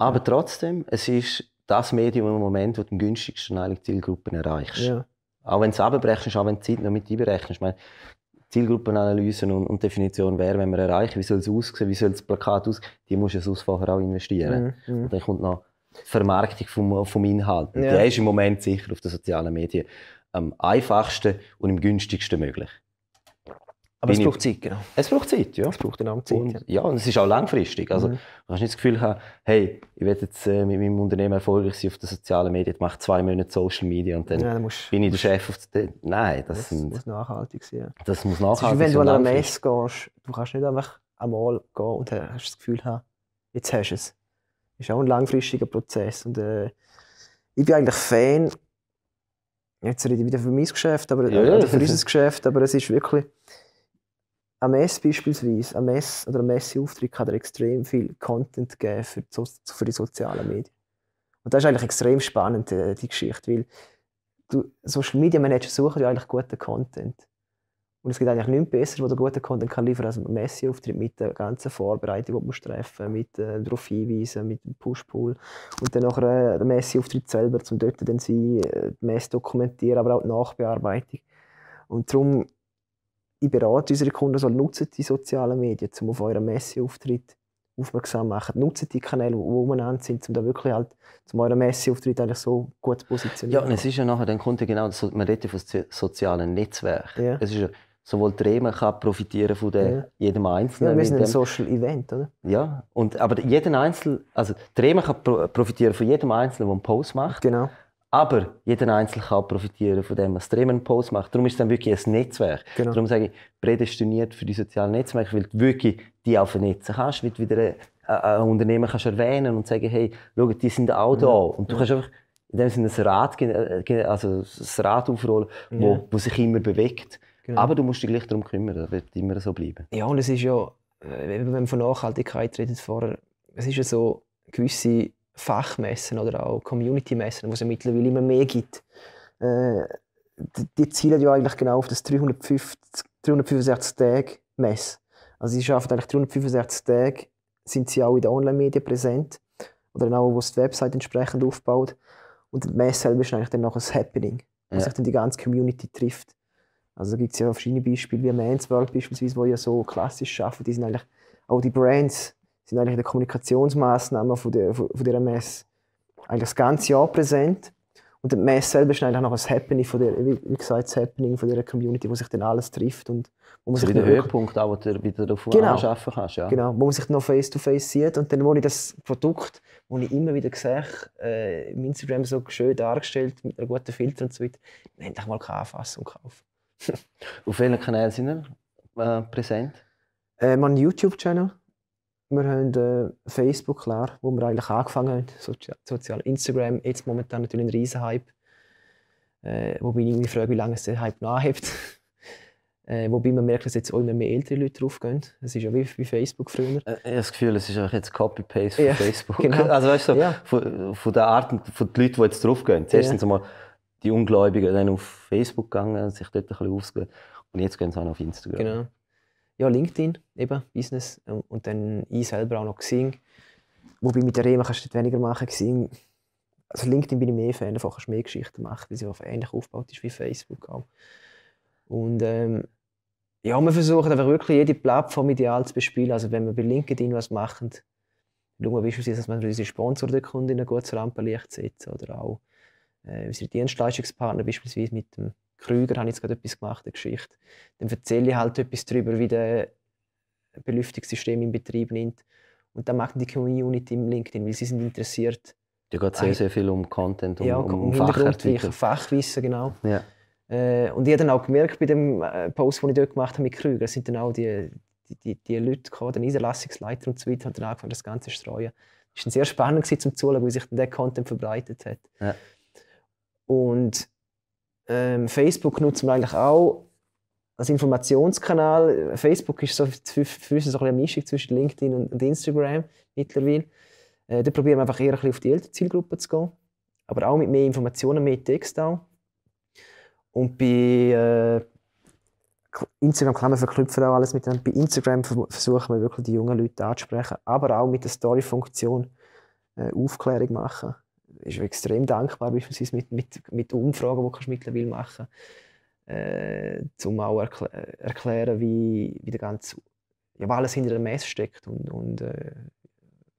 Aber trotzdem, es ist das Medium im Moment, wo du am günstigsten eigentlich Zielgruppen erreichst. ja, Auch wenn du es abrechnest, auch wenn du die Zeit noch mit einberechnest. Ich meine, Zielgruppenanalysen und, und Definition, wer wenn wir erreichen, wie soll es aussehen, wie soll das Plakat aussehen, die musst du sonst vorher auch investieren. Mhm, mhm. Und dann kommt noch die Vermarktung vom, vom Inhalt. Ja. Die ist im Moment sicher auf den sozialen Medien am einfachsten und am günstigsten möglich. Aber es braucht Zeit, genau. Es braucht Zeit, ja. Es braucht enorm Zeit. Und, ja. ja, und es ist auch langfristig. Also, Mhm. Du kannst nicht das Gefühl haben, hey, ich will jetzt äh, mit meinem Unternehmen erfolgreich sein auf den sozialen Medien, ich mache zwei Monate Social Media und dann Ja, dann musst, bin ich der Chef auf der... Nein, das, das sind, muss nachhaltig sein. Das muss Es ist nachhaltig wie wenn du an einer langfristig. Messe gehst, du kannst nicht einfach einmal gehen und hast das Gefühl haben, jetzt hast du es. Das ist auch ein langfristiger Prozess. Und, äh, ich bin eigentlich Fan, jetzt rede ich wieder für mein Geschäft, aber, Ja, ja. oder für unser Geschäft, aber es ist wirklich, eine Messe beispielsweise, eine Messe oder ein Messeauftritt kann dir extrem viel Content geben für die, für die sozialen Medien. Und das ist eigentlich extrem spannend, äh, die Geschichte, weil du, Social Media Manager suchen ja eigentlich guten Content. Und es gibt eigentlich nichts besser, wo du guten Content kann liefern als ein Messeauftritt mit der ganzen Vorbereitung, die du musst treffen mit äh, darauf hinweisen, mit dem Push-Pull. Und dann nachher äh, der Messeauftritt selber, um dort dann sein, äh, die Messe dokumentieren, aber auch die Nachbearbeitung. Und darum, ich berate unsere Kunden, so, nutzt die sozialen Medien, um auf euren Messeauftritt aufmerksam zu machen. Nutzt die Kanäle, die umeinander sind, um da wirklich halt, um euren Messeauftritt eigentlich so gut zu Ja, positionieren. und es ist ja nachher, dann kommt ja genau, das, man redet ja von so- sozialen Netzwerken. Ja. Es ist ja, sowohl die Rema kann profitieren von der, Ja. jedem Einzelnen. ja, wir sind ein Social Event, oder? ja, und, aber jeden Einzelnen, also die Rema kann pro, profitieren von jedem Einzelnen, der einen Post macht. Genau. Aber jeder Einzelne kann profitieren von dem, was der einen Post macht. Darum ist es dann wirklich ein Netzwerk. Genau. Darum sage ich, prädestiniert für die sozialen Netzwerke, weil du wirklich die auch vernetzen kannst, weil du wieder ein, ein Unternehmen kannst erwähnen und sagen, hey, schau, die sind auch da. Und du kannst einfach in dem Sinne ein Rad, äh, also das Rad aufrollen, wo, Ja. wo sich immer bewegt. Genau. Aber du musst dich gleich darum kümmern, das wird immer so bleiben. Ja, und es ist ja, äh, wenn man von Nachhaltigkeit redet vorher, es ist ja so gewisse Fachmessen oder auch Community-Messen, wo es ja mittlerweile immer mehr gibt. Äh, die, die zielen ja eigentlich genau auf das 350, 365 Tage Messe. Also sie schaffen eigentlich 365 Tage, sind sie auch in den Online-Medien präsent oder dann auch, wo es die Website entsprechend aufbaut. Und die Messe selber ist eigentlich dann noch ein Happening, wo Ja. sich dann die ganze Community trifft. Also da gibt es ja verschiedene Beispiele, wie Man's World beispielsweise, wo ja so klassisch arbeiten. Die sind eigentlich, auch die Brands sind eigentlich den Kommunikationsmaßnahmen von der, von, von dieser Messe eigentlich das ganze Jahr präsent. Und die Messe selber ist eigentlich noch ein Happening von der, wie gesagt, das Happening von dieser Community, wo sich dann alles trifft und wo man Also sich wirklich- Höhepunkt, auch, wo du wieder darauf Genau. anschaffen kannst. Ja. Genau, wo man sich noch face to face sieht und dann, wo ich das Produkt, wo ich immer wieder sehe, äh, im Instagram so schön dargestellt mit einem guten Filter und so weiter, endlich mal anfassen und kaufen. Auf welchen Kanälen sind wir äh, präsent? Äh, einen YouTube-Channel. Wir haben äh, Facebook, klar, wo wir eigentlich angefangen haben. Sozi sozial Instagram, jetzt momentan natürlich ein riesen Hype. Äh, wobei ich mich frage, wie lange es der Hype nachhebt. Äh, wobei man merkt, dass jetzt auch immer mehr ältere Leute draufgehen. Es ist ja wie, wie Facebook früher. Äh, ich habe das Gefühl, es ist auch jetzt Copy-Paste von Ja, Facebook. genau. Also weißt du, Ja. von, von der Art, von den Leuten, die jetzt draufgehen. Zuerst Ja. sind mal die Ungläubigen dann auf Facebook gegangen, sich dort ein bisschen ausgewählt. Und jetzt gehen sie auch noch auf Instagram. Genau. Ja, LinkedIn, eben, Business. ähm, Und dann ich selber auch noch Xing. Wobei mit der Rema kannst du dort weniger machen. Xing, also LinkedIn bin ich mehr Fan davon, kannst mehr Geschichten machen, weil sie auf ähnlich aufgebaut ist wie Facebook auch. Und ähm, ja, wir versuchen einfach wirklich jede Plattform ideal zu bespielen. Also wenn wir bei LinkedIn was machen, schauen wir beispielsweise, dass wir unsere Sponsoren der Kundinnen gut ins Rampenlicht setzen oder auch äh, unsere Dienstleistungspartner, beispielsweise mit dem Krüger, habe ich jetzt gerade etwas gemacht, eine Geschichte. Dann erzähle ich halt etwas darüber, wie der Belüftungssystem in Betrieb nimmt. Und dann macht die Community im LinkedIn, weil sie sind interessiert. Da geht sehr, sehr viel um Content, um, ja, um, um, um Fachartikel. Fachwissen, genau. Ja. Äh, und ich habe dann auch gemerkt bei dem äh, Post, den ich dort gemacht habe mit Krüger, es sind dann auch die, die, die, die Leute gekommen, der Niederlassungsleiter und so weiter, haben dann angefangen, das Ganze zu streuen. Es war sehr spannend gewesen, zum Zuschauen, wie sich dann der Content verbreitet hat. Ja. Und ähm, Facebook nutzen wir eigentlich auch als Informationskanal. Facebook ist so für, für uns so eine Mischung zwischen LinkedIn und, Instagram mittlerweile. Äh, da probieren wir einfach eher ein bisschen auf die ältere Zielgruppe zu gehen. Aber auch mit mehr Informationen, mehr Text auch. Und bei äh, Instagram kann man verknüpfen auch alles miteinander. Bei Instagram ver- versuchen wir wirklich die jungen Leute anzusprechen, aber auch mit der Story-Funktion äh, Aufklärung machen. Ist extrem dankbar, beispielsweise mit, mit, mit Umfragen, die kannst du mittlerweile machen äh, um auch erkl erklären, wie, wie der ganze, ja, was alles hinter der Messe steckt und, und äh,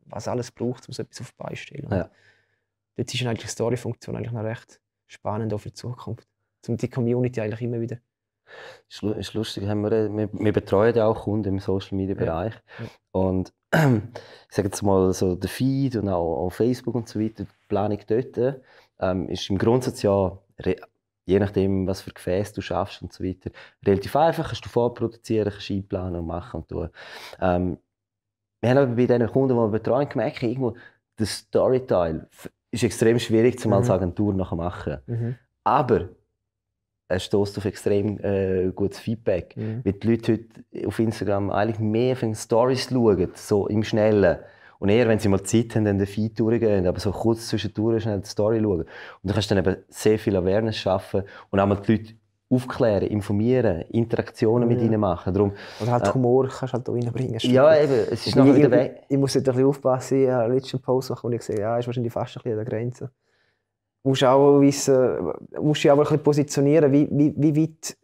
was alles braucht, um so etwas auf die Beine zu stellen. Ja. Dort ist eigentlich die Story-Funktion eigentlich noch recht spannend auch für die Zukunft. Um die Community eigentlich immer wieder. Ist, ist lustig, haben wir, wir, wir betreuen ja auch Kunden im Social Media Bereich. Ja. Und ich sage jetzt mal so, der Feed und auch auf Facebook und so weiter, die Planung dort, ähm, ist im Grundsatz ja, je nachdem, was für Gefäß du schaffst und so weiter, relativ einfach. Kannst du vorproduzieren, kannst einplanen und machen und tun. Ähm, wir haben aber bei diesen Kunden, die wir betreuen, gemerkt, irgendwo, der Storyteil ist extrem schwierig, zum Mhm. als Agentur nachher machen. Mhm. Aber er stößt auf extrem äh, gutes Feedback. Mhm. Weil die Leute heute auf Instagram eigentlich mehr von Stories schauen, so im Schnellen. Und eher, wenn sie mal Zeit haben, dann den Feed durchgehen, aber so kurz zwischendurch schnell die Story schauen. Und dann kannst du dann eben sehr viel Awareness schaffen und auch mal die Leute aufklären, informieren, Interaktionen mit Ja. ihnen machen. Darum, Oder halt Äh, Humor kannst du halt auch reinbringen. ja, eben, es ist Ich, nachher wieder weg. ich muss jetzt ein bisschen aufpassen. Ich habe letzten Post gemacht, wo ich habe, ja, ist wahrscheinlich fast ein bisschen an der Grenze. Musst auch wissen, musst dich auch ein bisschen positionieren, wie, wie, wie weit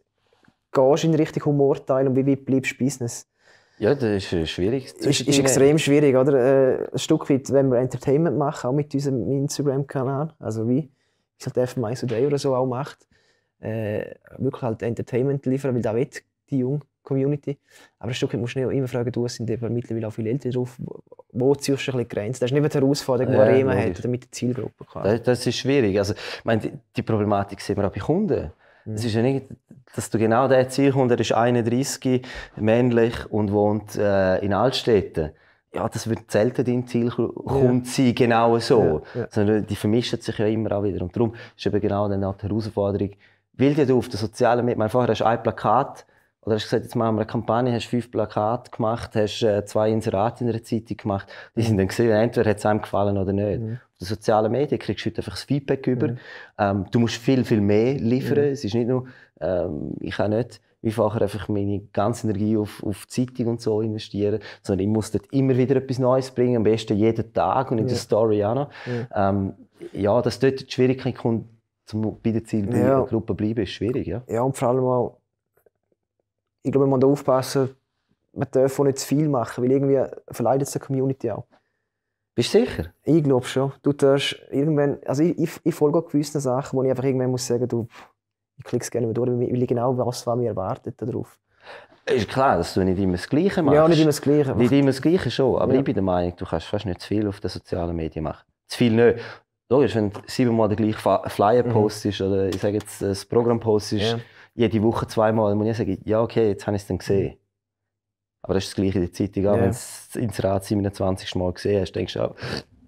gehst du in Richtung Humorteil und wie weit bleibst du Business. Ja, das ist äh, schwierig. Ist, ist extrem schwierig, oder? Äh, ein Stück weit, wenn wir Entertainment machen, auch mit unserem Instagram-Kanal, also wie es halt F Mice Day oder so auch macht, äh, wirklich halt Entertainment liefern, weil da will die junge Community. Aber ein Stück musst du auch immer fragen, du es sind eben mittlerweile auch viele Ältere drauf, wo, wo ziehst du ein bisschen die Grenze? Das ist nicht die Herausforderung, die Ja, Arema logisch. hat, oder mit der Zielgruppe quasi. Das, das ist schwierig. Also, ich meine, die, die Problematik sehen wir auch bei Kunden. Mhm. Es ist ja nicht, dass du genau den Zielkunden, der ist 31, männlich und wohnt äh, in Altstädten. Ja, das wird selten dein Zielkunde sein, genau so. Ja, ja. Sondern die vermischen sich ja immer auch wieder. Und darum ist eben genau dann auch die Herausforderung, dir du auf den sozialen Medien, mein vorher hast du ein Plakat, oder hast du gesagt, jetzt machen wir eine Kampagne, hast fünf Plakate gemacht, hast äh, zwei Inserate in einer Zeitung gemacht, die sind dann gesehen, entweder hat es einem gefallen oder nicht. Mhm. Auf den sozialen Medien kriegst du heute einfach das Feedback über. Mhm. Ähm, du musst viel, viel mehr liefern. Mhm. Es ist nicht nur, ähm, ich kann nicht wie vorher einfach meine ganze Energie auf, auf die Zeitung und so investieren, sondern ich muss dort immer wieder etwas Neues bringen, am besten jeden Tag und in Ja. der Story auch noch. Ja. Ähm, ja, dass dort die Schwierigkeit kommt, zum bei der Zielgruppe bleiben, ist schwierig, ja. Ja, und vor allem auch, ich glaube, man muss da aufpassen, man darf auch nicht zu viel machen, weil irgendwie verleidet es die Community auch. Bist du sicher? Ich glaube schon. Du darfst irgendwann, also ich, ich, ich folge auch gewissen Sachen, wo ich einfach irgendwann muss sagen, du, ich klicke es gerne mal durch, weil ich genau weiß, was mir erwartet darauf. Ist klar, dass du nicht immer das Gleiche machst. Ja, nicht immer das Gleiche. Nicht immer das Gleiche schon, aber Ja. ich bin der Meinung, du kannst fast nicht zu viel auf den sozialen Medien machen. Zu viel nicht. Logisch, wenn du siebenmal den gleichen Flyer Mhm. postest oder ich sage jetzt das Programm postest, Ja. Jede Woche zweimal, muss ich sagen, ja okay, jetzt habe ich es dann gesehen. Aber das ist das Gleiche in der Zeitung auch. Wenn du das Inserat 27 Mal gesehen hast, denkst du auch,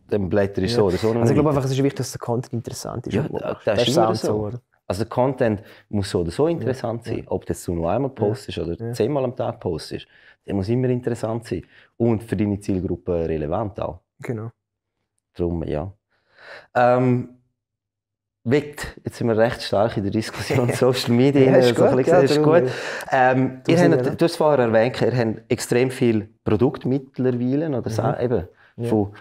dann blätter ich Ja. so oder so. Also ich glaube einfach, es ist wichtig, dass der Content interessant ist. Ja, das- das ist immer so. oder? Also der Content muss so oder so interessant ja, sein. Ob das du nur einmal postest ja, oder zehnmal am Tag postest, der muss immer interessant sein. Und für deine Zielgruppe relevant auch. Genau. Darum, ja. Ähm, Wegt, jetzt sind wir recht stark in der Diskussion Social Media. ja, ist, so gut, ja, ist gut. Ähm, ihr habt, du hast vorher erwähnt, ihr habt extrem viel Produkt mittlerweile, oder so, mhm. eben, von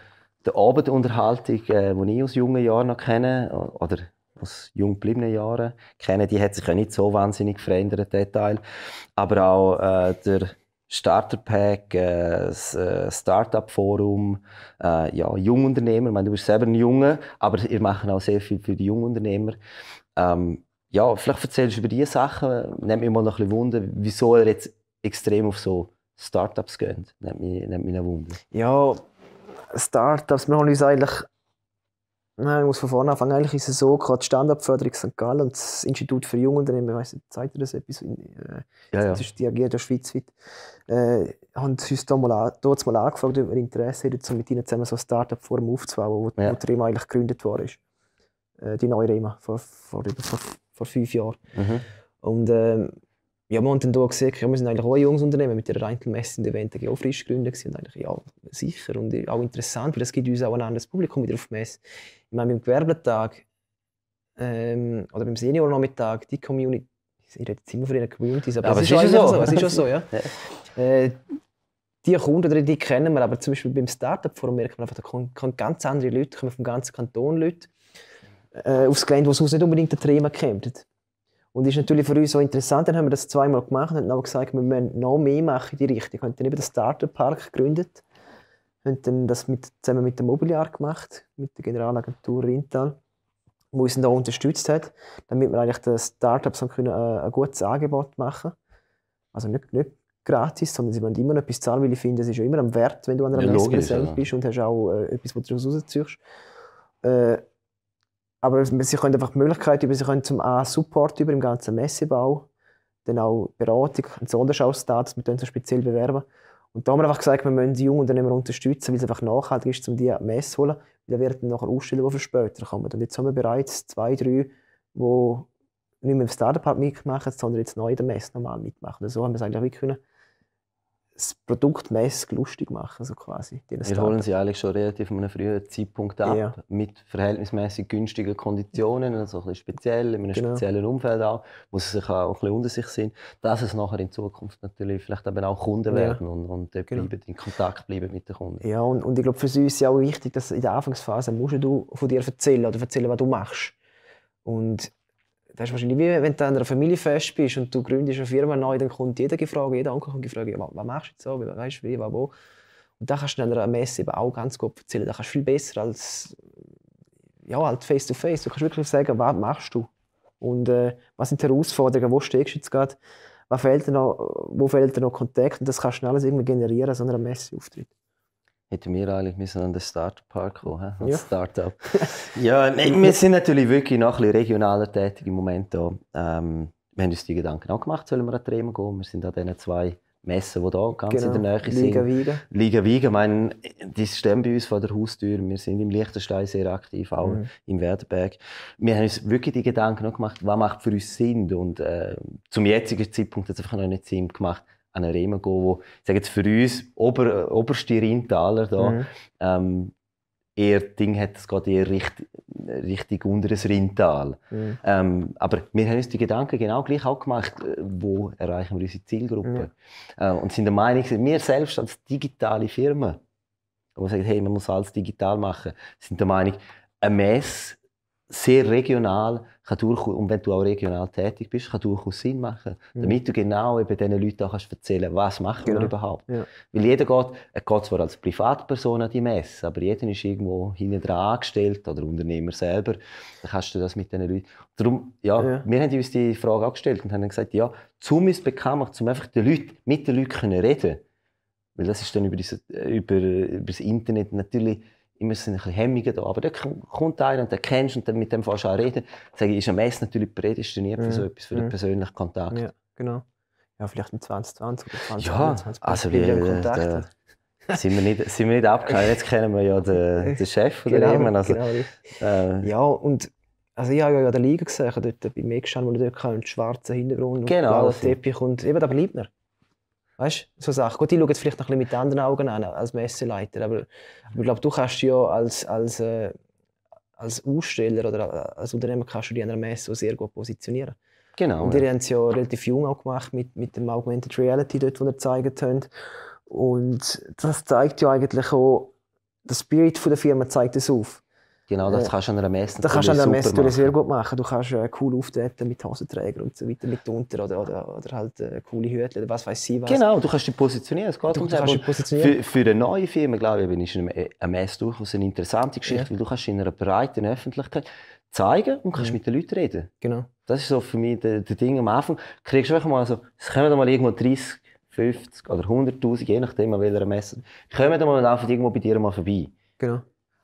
der Abendunterhaltung, äh, die ich aus jungen Jahren noch kenne, oder aus jung gebliebenen Jahren kenne, die hat sich ja nicht so wahnsinnig verändert, Detail. Aber auch äh, der Starter Pack, äh, äh, Startup Forum, äh, ja, Jungunternehmer. Ich meine, du bist selber ein Junge, aber ihr macht auch sehr viel für die Jungunternehmer. Ähm, ja, vielleicht erzählst du über diese Sachen. Nimmt mich mal noch ein bisschen Wunder, wieso ihr jetzt extrem auf so Startups geht. Nimmt mich, nimmt mich noch Wunder. Ja, Startups, wir haben uns eigentlich Nein, ich muss von vorne anfangen. Eigentlich ist es so, gerade die Standardförderung St. Gallen und das Institut für Jungunternehmen, weiss nicht, zeigt ihr das etwas? Äh, ja, ja. Das ist die AG der schweizweit. Äh, haben uns da mal, dort mal angefragt, ob wir Interesse hätten, um mit ihnen zusammen so ein Startup-Forum aufzubauen, wo, ja. wo die REMA eigentlich gegründet worden ist. Äh, die neue REMA, vor, vor, vor, vor fünf Jahren. Mhm. Und ähm, ja, dann gesehen, ja, wir sind eigentlich auch ein junges Unternehmen mit der Reintelmesse und Event auch frisch gegründet und eigentlich ja, sicher und auch interessant, weil es gibt uns auch ein anderes Publikum wieder auf die Messe. Ich meine, beim Gewerbetag ähm, oder beim Senior-Nachmittag, die Community, ich rede jetzt immer von ihren Communities, aber, aber es ist, ist so. so. Es ist schon so, ja. ja. Äh, die Kunden, die kennen wir, aber zum Beispiel beim Startup-Forum merkt man einfach, da kommen ganz andere Leute, kommen vom ganzen Kanton Leute äh, aufs Gelände, wo sonst nicht unbedingt der Thema kämpft. Und das ist natürlich für uns so interessant. Dann haben wir das zweimal gemacht und haben gesagt, wir müssen noch mehr machen in die Richtung. Wir haben dann eben den Startup Park gegründet. Wir haben dann das mit, zusammen mit dem Mobiliar gemacht, mit der Generalagentur Rintal, die uns da unterstützt hat, damit wir eigentlich den Startups können, äh, ein gutes Angebot machen Also nicht, nicht gratis, sondern sie wollen immer noch etwas zahlen, weil ich finde, es ist ja immer am Wert, wenn du an einer ja, Messe präsent bist und hast auch äh, etwas, was du daraus rausziehst. Äh, aber sie können einfach die Möglichkeit über, sie können zum A Support über im ganzen Messebau, dann auch Beratung, ein Sonderschaustatus, wir so speziell bewerben. Und da haben wir einfach gesagt, wir müssen die jungen Unternehmer unterstützen, weil es einfach nachhaltig ist, um die Messe zu holen. Weil dann werden nachher Aussteller, die für später kommen. Und jetzt haben wir bereits zwei, drei, die nicht mehr im Startup mitmachen, sondern jetzt neu in der Messe normal mitmachen. Und so haben wir es eigentlich wirklich können das Produkt mäßig lustig machen, so quasi. Wir holen sie eigentlich schon relativ einem frühen Zeitpunkt ab, ja. mit verhältnismäßig günstigen Konditionen, also ein bisschen speziell, in einem genau. speziellen Umfeld auch, wo sie sich auch ein bisschen unter sich sind, dass es nachher in Zukunft natürlich vielleicht eben auch Kunden werden ja. und, und dort genau. bleiben, in Kontakt bleiben mit den Kunden. Ja, und, und ich glaube, für sie ist es ja auch wichtig, dass in der Anfangsphase musst du von dir erzählen oder erzählen, was du machst. Und das ist wahrscheinlich wie wenn du an einer Familienfest bist und du gründest eine Firma neu, dann kommt jeder gefragt, jeder Onkel kommt gefragt, was, machst du jetzt so, weißt du wie, wo. Und da kannst du an einer Messe eben auch ganz gut erzählen. Da kannst du viel besser als ja, halt face to face. Du kannst wirklich sagen, was machst du und äh, was sind die Herausforderungen, wo stehst du jetzt gerade, was fehlt dir noch, wo fehlt dir noch Kontakt und das kannst du alles irgendwie generieren, so einer Messeauftritt hätten wir eigentlich müssen an den Startup-Park kommen, als ja. Startup. ja, wir sind natürlich wirklich noch ein bisschen regionaler tätig im Moment. Hier. Ähm, wir haben uns die Gedanken auch gemacht, sollen wir an Bremen gehen. Wir sind an diesen zwei Messen, die hier ganz genau. in der Nähe sind. Liga Wiegen. Liga Wiegen, ich meine, die stehen bei uns vor der Haustür. Wir sind im Liechtenstein sehr aktiv, auch mhm. im Werdenberg. Wir haben uns wirklich die Gedanken gemacht, was macht für uns Sinn. Und äh, zum jetzigen Zeitpunkt hat es einfach noch nicht Sinn gemacht, an eine Rema gehen, wo, ich sage jetzt für uns, Ober, oberste Rheintaler da, mhm. ähm, eher Ding hat, es geht eher richtig, richtig unter das Rheintal. Mhm. Ähm, aber wir haben uns die Gedanken genau gleich auch gemacht, äh, wo erreichen wir unsere Zielgruppe. Mhm. Äh, und sind der Meinung, wir selbst als digitale Firma, die sagen, hey, man muss alles digital machen, sind der Meinung, eine Messe sehr regional kann durchaus, und wenn du auch regional tätig bist, kann durchaus Sinn machen, mhm. damit du genau eben diesen Leuten auch kannst erzählen was machen genau. wir überhaupt. Ja. Weil jeder geht, er geht zwar als Privatperson an die Messe, aber jeder ist irgendwo hinten dran angestellt oder Unternehmer selber, dann kannst du das mit diesen Leuten. Darum, ja, ja, wir haben uns die Frage auch gestellt und haben gesagt, ja, zum es bekannt machen, zum einfach den Leuten, mit den Leuten können reden, weil das ist dann über, diese, über, über das Internet natürlich immer sind ein bisschen Hemmungen da. Aber da kommt einer und der kennst und dann mit dem fährst du an reden. Sage ich, ist ein Mess natürlich prädestiniert für mhm. so etwas, für den mhm. persönlichen Kontakt. Ja, genau. Ja, vielleicht in 2020 oder 2021. Ja, also wir, äh, da sind wir nicht, sind wir nicht abgehauen. Jetzt kennen wir ja den, den Chef von genau, Riemen. Also, genau. äh, ja, und also ich habe ja in der Liga gesehen, dort bei Mexican, wo du dort einen schwarzen Hintergrund genau, und blauer Teppich und eben, da bleibt mir. Weißt du, so Sachen. Gut, ich schaue jetzt vielleicht noch ein bisschen mit anderen Augen an als Messeleiter, aber, ich glaube, du kannst ja als, als, äh, als Aussteller oder als Unternehmer kannst du dich an einer Messe sehr gut positionieren. Genau. Und ihr habt es ja relativ jung auch gemacht mit, mit dem Augmented Reality, dort, wo ihr gezeigt habt. Und das zeigt ja eigentlich auch, der Spirit der Firma zeigt es auf. Genau, das kannst du an einer Messe Das kannst du an einer Messe sehr gut machen. Du kannst äh, cool auftreten mit Hosenträger und so weiter, mit unter oder, oder, oder halt äh, coole Hüte oder was weiß ich was. Genau, du kannst dich positionieren. Es geht du, um kannst dich positionieren. Für, für eine neue Firma, glaube ich, ist eine, eine Messe durchaus eine interessante Geschichte, ja. weil du kannst in einer breiten Öffentlichkeit zeigen und kannst ja. mit den Leuten reden. Genau. Das ist so für mich der, der Ding am Anfang. Kriegst du einfach mal so, es kommen da mal irgendwo 30, 50 oder 100'000, je nachdem an welcher Messe, kommen da mal laufen irgendwo bei dir mal vorbei. Genau.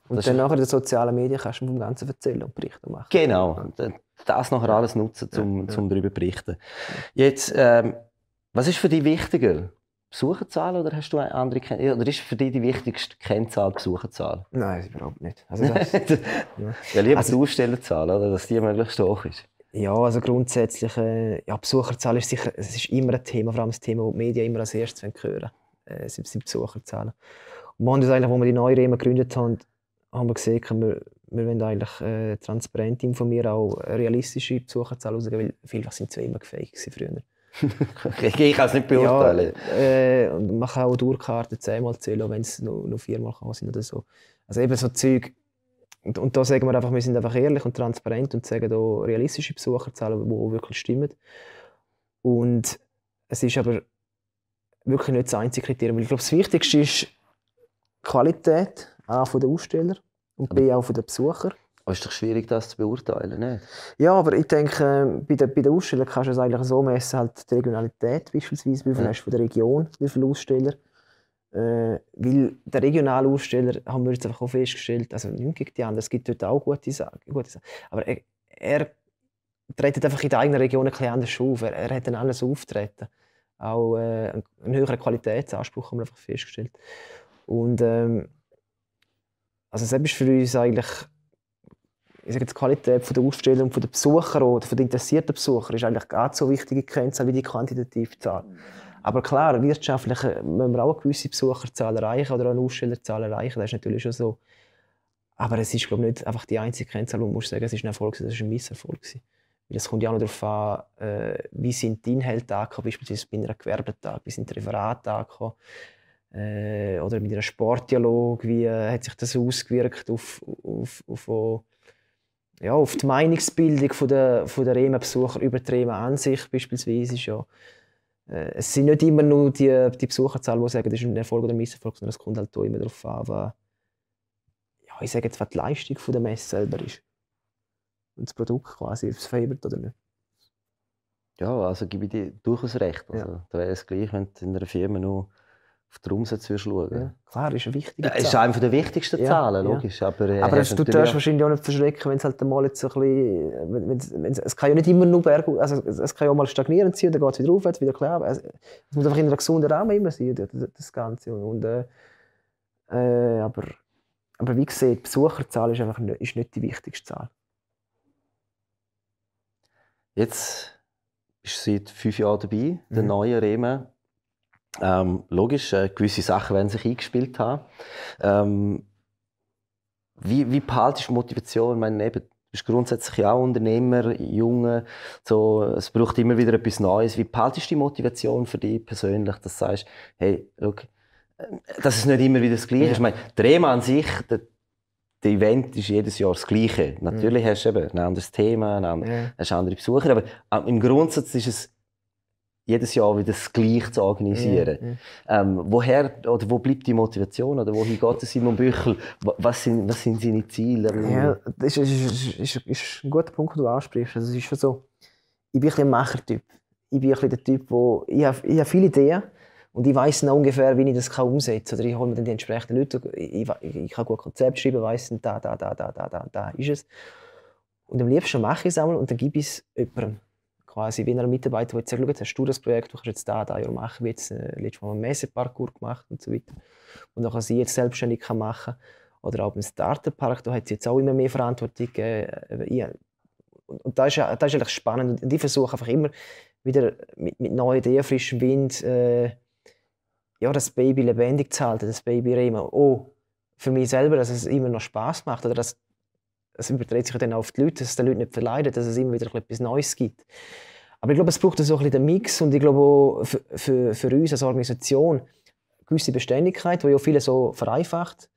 Und das dann nachher in den sozialen Medien kannst du vom Ganzen erzählen und Berichte machen. Genau. Das nachher alles nutzen, um, ja, ja. um darüber zu berichten. Jetzt, ähm, was ist für dich wichtiger? Besucherzahl oder hast du eine andere Kennzahl? Oder ist für dich die wichtigste Kennzahl Besucherzahl? Nein, überhaupt nicht. Also das, ja. ja, lieber also, die Ausstellerzahl, oder? dass die möglichst hoch ist. Ja, also grundsätzlich, äh, ja, Besucherzahl ist sicher, es ist immer ein Thema, vor allem das Thema, das die Medien immer als erstes hören äh, sind, sind Besucherzahlen. Und wir haben das eigentlich, als wir die neue Rema gegründet haben, haben wir gesehen, wir, wir wollen eigentlich äh, transparent informieren, auch realistische Besucherzahlen rausgeben, weil viele sind zwar immer gefaked früher. ich kann es nicht beurteilen. Ja, äh, man kann auch Durchkarten zehnmal zählen, wenn es nur, nur viermal kann sind oder so. Also eben so Zeug. Und, und, da sagen wir einfach, wir sind einfach ehrlich und transparent und sagen auch realistische Besucherzahlen, die wirklich stimmen. Und es ist aber wirklich nicht das einzige Kriterium. Weil ich glaube, das Wichtigste ist Qualität A von den Ausstellern und B auch von den Besuchern. Aber es ist doch schwierig, das zu beurteilen, nicht? Ja, aber ich denke, bei den, bei den Ausstellern kannst du es eigentlich so messen, halt die Regionalität beispielsweise, wie viel ja. hast du von der Region, wie viele Aussteller. Äh, weil der regionale Aussteller, haben wir jetzt einfach auch festgestellt, also nicht gegen die anderen, es gibt dort auch gute Sachen, gute Sachen. aber er, er tritt einfach in der eigenen Region ein bisschen anders auf, er, er hat ein anderes Auftreten. Auch äh, einen höheren Qualitätsanspruch haben wir einfach festgestellt. Und ähm, also das ist für uns eigentlich ich sage die Qualität der Aussteller und der Besucher oder der interessierten Besucher ist eigentlich gar so wichtige Kennzahl wie die quantitative Zahl. Aber klar, wirtschaftlich äh, müssen wir auch eine gewisse Besucherzahl erreichen oder eine Ausstellerzahl erreichen, das ist natürlich schon so. Aber es ist glaube ich, nicht einfach die einzige Kennzahl, wo man muss sagen, es ist ein Erfolg, es ist ein Misserfolg. Es kommt ja auch noch darauf an, äh, wie sind die Inhalte angekommen, beispielsweise bei einem Gewerbetag, wie sind die Referate angekommen, äh, oder mit einem Sportdialog, wie äh, hat sich das ausgewirkt auf, auf, auf, ja, auf die Meinungsbildung von der, von der REMA-Besucher über die REMA an sich beispielsweise ist ja, äh, es sind nicht immer nur die, die Besucherzahlen, die sagen, das ist ein Erfolg oder ein Misserfolg, sondern es kommt halt auch immer darauf an, was, ja, ich sage jetzt, was die Leistung von der Messe selber ist. Und das Produkt quasi, ob es favorit oder nicht. Ja, also gebe ich dir durchaus recht. Also, ja. Da wäre es gleich, wenn du in einer Firma nur auf den Umsatz schauen ja, Klar, ist eine wichtige Zahl. Ja, ist eine der wichtigsten ja, Zahlen, logisch. Ja. Aber, äh, aber du darfst wahrscheinlich auch nicht verschrecken, wenn es halt mal jetzt so ein bisschen... Wenn, wenn, wenn, es kann ja nicht immer nur Berg... Also es kann ja auch mal stagnierend sein, dann geht es wieder aufwärts, wieder klar. Also, es muss einfach in einem gesunden Rahmen immer sein, das Ganze. Und, äh, äh, aber, aber wie gesagt, die Besucherzahl ist einfach nicht, ist nicht die wichtigste Zahl. Jetzt bist du seit fünf Jahren dabei, der mhm. neue Remen ähm, logisch, äh, gewisse Sachen werden sich eingespielt haben. Ähm, wie, wie behaltest du Motivation? Ich meine, eben, du bist grundsätzlich auch Unternehmer, Junge, so, es braucht immer wieder etwas Neues. Wie behaltest du die Motivation für dich persönlich, dass du sagst, hey, look, äh, dass es nicht immer wieder das Gleiche ist. Ich meine, Thema an sich, der, der Event ist jedes Jahr das Gleiche. Natürlich mhm. hast du eben ein anderes Thema, ein anderes, ja. hast andere Besucher, aber äh, im Grundsatz ist es jedes Jahr wieder das Gleiche zu organisieren. Ja, ja. Ähm, woher oder wo bleibt die Motivation oder wohin geht Simon Büchel? Was sind, was sind seine Ziele? Ja, das ist, ist, ist, ist ein guter Punkt, den du ansprichst. Also es ist schon so, ich bin ein, ein Machertyp. Ich bin ein der Typ, wo ich habe, ich habe viele Ideen und ich weiß ungefähr, wie ich das kann umsetzen kann. Oder ich hole mir dann die entsprechenden Leute. Ich, ich, ich kann gut Konzept schreiben, weiss, da, da, da, da, da, da, da ist es. Und am liebsten mache ich es einmal und dann gebe ich es jemandem quasi wie ein Mitarbeiter, der sagt, hast du das Projekt, du kannst jetzt da, da Jahr machen, wie jetzt äh, letztes Mal einen Messeparcours gemacht und so weiter. Und dann kann sie jetzt selbstständig machen Oder auch im Starterpark, da hat sie jetzt auch immer mehr Verantwortung gegeben. Äh, und das, ist, das ist eigentlich spannend. Und ich versuche einfach immer wieder mit, mit neuen Ideen, frischem Wind, äh, ja, das Baby lebendig zu halten, das Baby immer. Oh, für mich selber, dass es immer noch Spaß macht oder dass es überträgt sich dann auf die Leute, dass es den Leuten nicht verleidet, dass es immer wieder etwas Neues gibt. Aber ich glaube, es braucht so ein bisschen den Mix und ich glaube für, für, für uns als Organisation eine gewisse Beständigkeit, die ja viele so vereinfacht.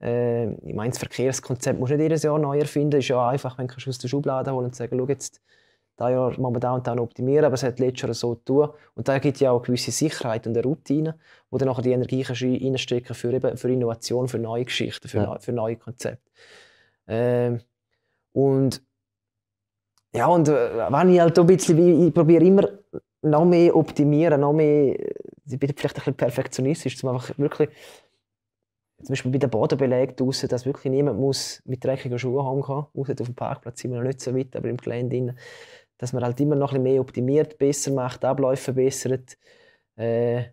Äh, ich meine, das Verkehrskonzept muss nicht jedes Jahr neu erfinden. Es ist ja einfach, wenn du aus der Schublade holen und sagen, schau jetzt, da Jahr machen wir da und da optimieren, aber es hat letztes Jahr so tun. Und da gibt es ja auch eine gewisse Sicherheit und eine Routine, wo dann nachher die Energie reinstecken für, eben, für Innovation, für neue Geschichten, für, ja. neu, für neue Konzepte. Ähm, und ja, und äh, wenn ich halt ein bisschen, ich probiere immer noch mehr optimieren, noch mehr, ich bin vielleicht ein bisschen perfektionistisch, um einfach wirklich, zum Beispiel bei den Bodenbelägen draußen, dass wirklich niemand muss mit dreckigen Schuhen haben kann, außer auf dem Parkplatz sind wir noch nicht so weit, aber im Gelände dass man halt immer noch ein mehr optimiert, besser macht, Abläufe verbessert. Äh,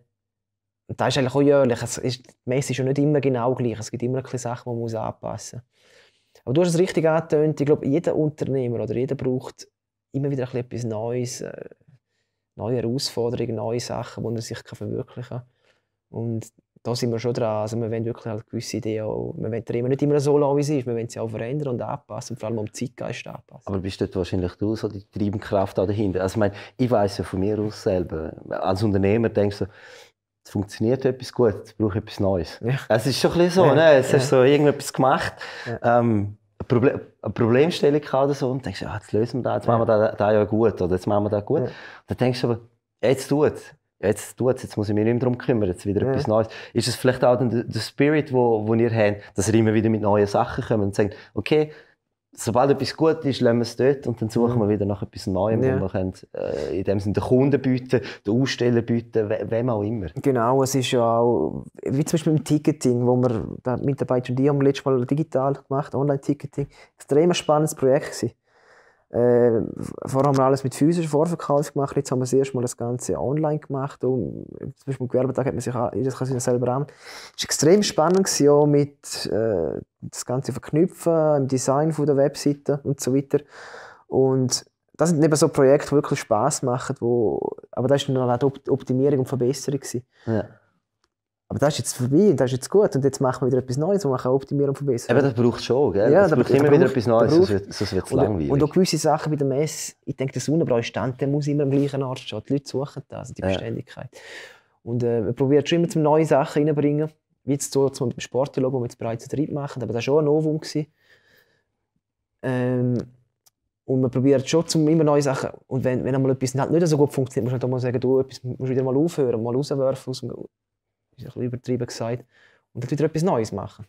das ist eigentlich auch jährlich. Es ist, die Messe ist ja nicht immer genau gleich. Es gibt immer ein bisschen Sachen, die man anpassen muss. Aber du hast es richtig angetönt. Ich glaube, jeder Unternehmer oder jeder braucht immer wieder etwas Neues, äh, neue Herausforderungen, neue Sachen, die er sich verwirklichen kann. Und da sind wir schon dran. Also wir wollen wirklich halt gewisse Ideen auch, wir wollen immer nicht immer so lassen, wie sie ist. Wir wollen sie auch verändern und anpassen, vor allem am Zeitgeist anpassen. Aber bist dort wahrscheinlich du so die Treibkraft dahinter? Also ich meine, ich weiß ja von mir aus selber, als Unternehmer denkst du, es funktioniert etwas gut, jetzt brauche ich etwas Neues. Ja. Es ist schon ein bisschen so, ja. ne? es ja. hast so irgendetwas gemacht, ja. ähm, eine, Problem, eine Problemstellung oder so und denkst, ja, jetzt lösen wir das, jetzt machen wir das, das ja gut oder jetzt machen wir das gut. Dann denkst du aber, jetzt tut es jetzt tut jetzt muss ich mich nicht mehr darum kümmern, jetzt wieder etwas Neues. Ist es vielleicht auch der, der Spirit, wo, wo ihr habt, dass ihr immer wieder mit neuen Sachen kommt und sagt, okay, sobald etwas gut ist, lassen wir es dort und dann suchen mhm. wir wieder nach etwas Neuem, ja. wo wir können, äh, in dem Sinne den Kunden bieten, den Aussteller bieten, wem auch immer. Genau, es ist ja auch, wie zum Beispiel im Ticketing, wo wir, da Mitarbeiter und die haben letztes Mal digital gemacht, Online-Ticketing, extrem spannendes Projekt gewesen. Äh, vorher haben wir alles mit physischen Vorverkauf gemacht, jetzt haben wir das erste Mal das Ganze online gemacht. Und, zum Beispiel am Gewerbetag hat man sich das kann sich selber an. Es war extrem spannend, gewesen, mit äh, das Ganze verknüpfen, im Design von der Webseite und so weiter. Und das sind eben so Projekte, die wirklich Spass machen, wo, aber das war dann auch die Optimierung und Verbesserung. Ja. Aber das ist jetzt vorbei, das ist jetzt gut und jetzt machen wir wieder etwas Neues, wo wir auch optimieren und verbessern. Aber das braucht schon, gell? Ja, das braucht immer wieder etwas Neues, sonst wird es langweilig. Und auch gewisse Sachen bei der Messe, ich denke, der Sonnenbrau-Stand, der muss immer am gleichen Ort stehen. Die Leute suchen das, also die Beständigkeit. Ja. Und äh, wir probieren schon immer zum neue Sachen reinbringen, wie jetzt so zum Sportdialog, wo wir jetzt bereits zu dritt machen, aber das war schon ein Novum. Ähm, und man probiert schon zum immer neue Sachen. Und wenn, wenn einmal etwas nicht so gut funktioniert, muss man halt mal sagen, du, etwas musst wieder mal aufhören, mal rauswerfen aus dem, ist ein bisschen übertrieben gesagt, und dann wieder etwas Neues machen.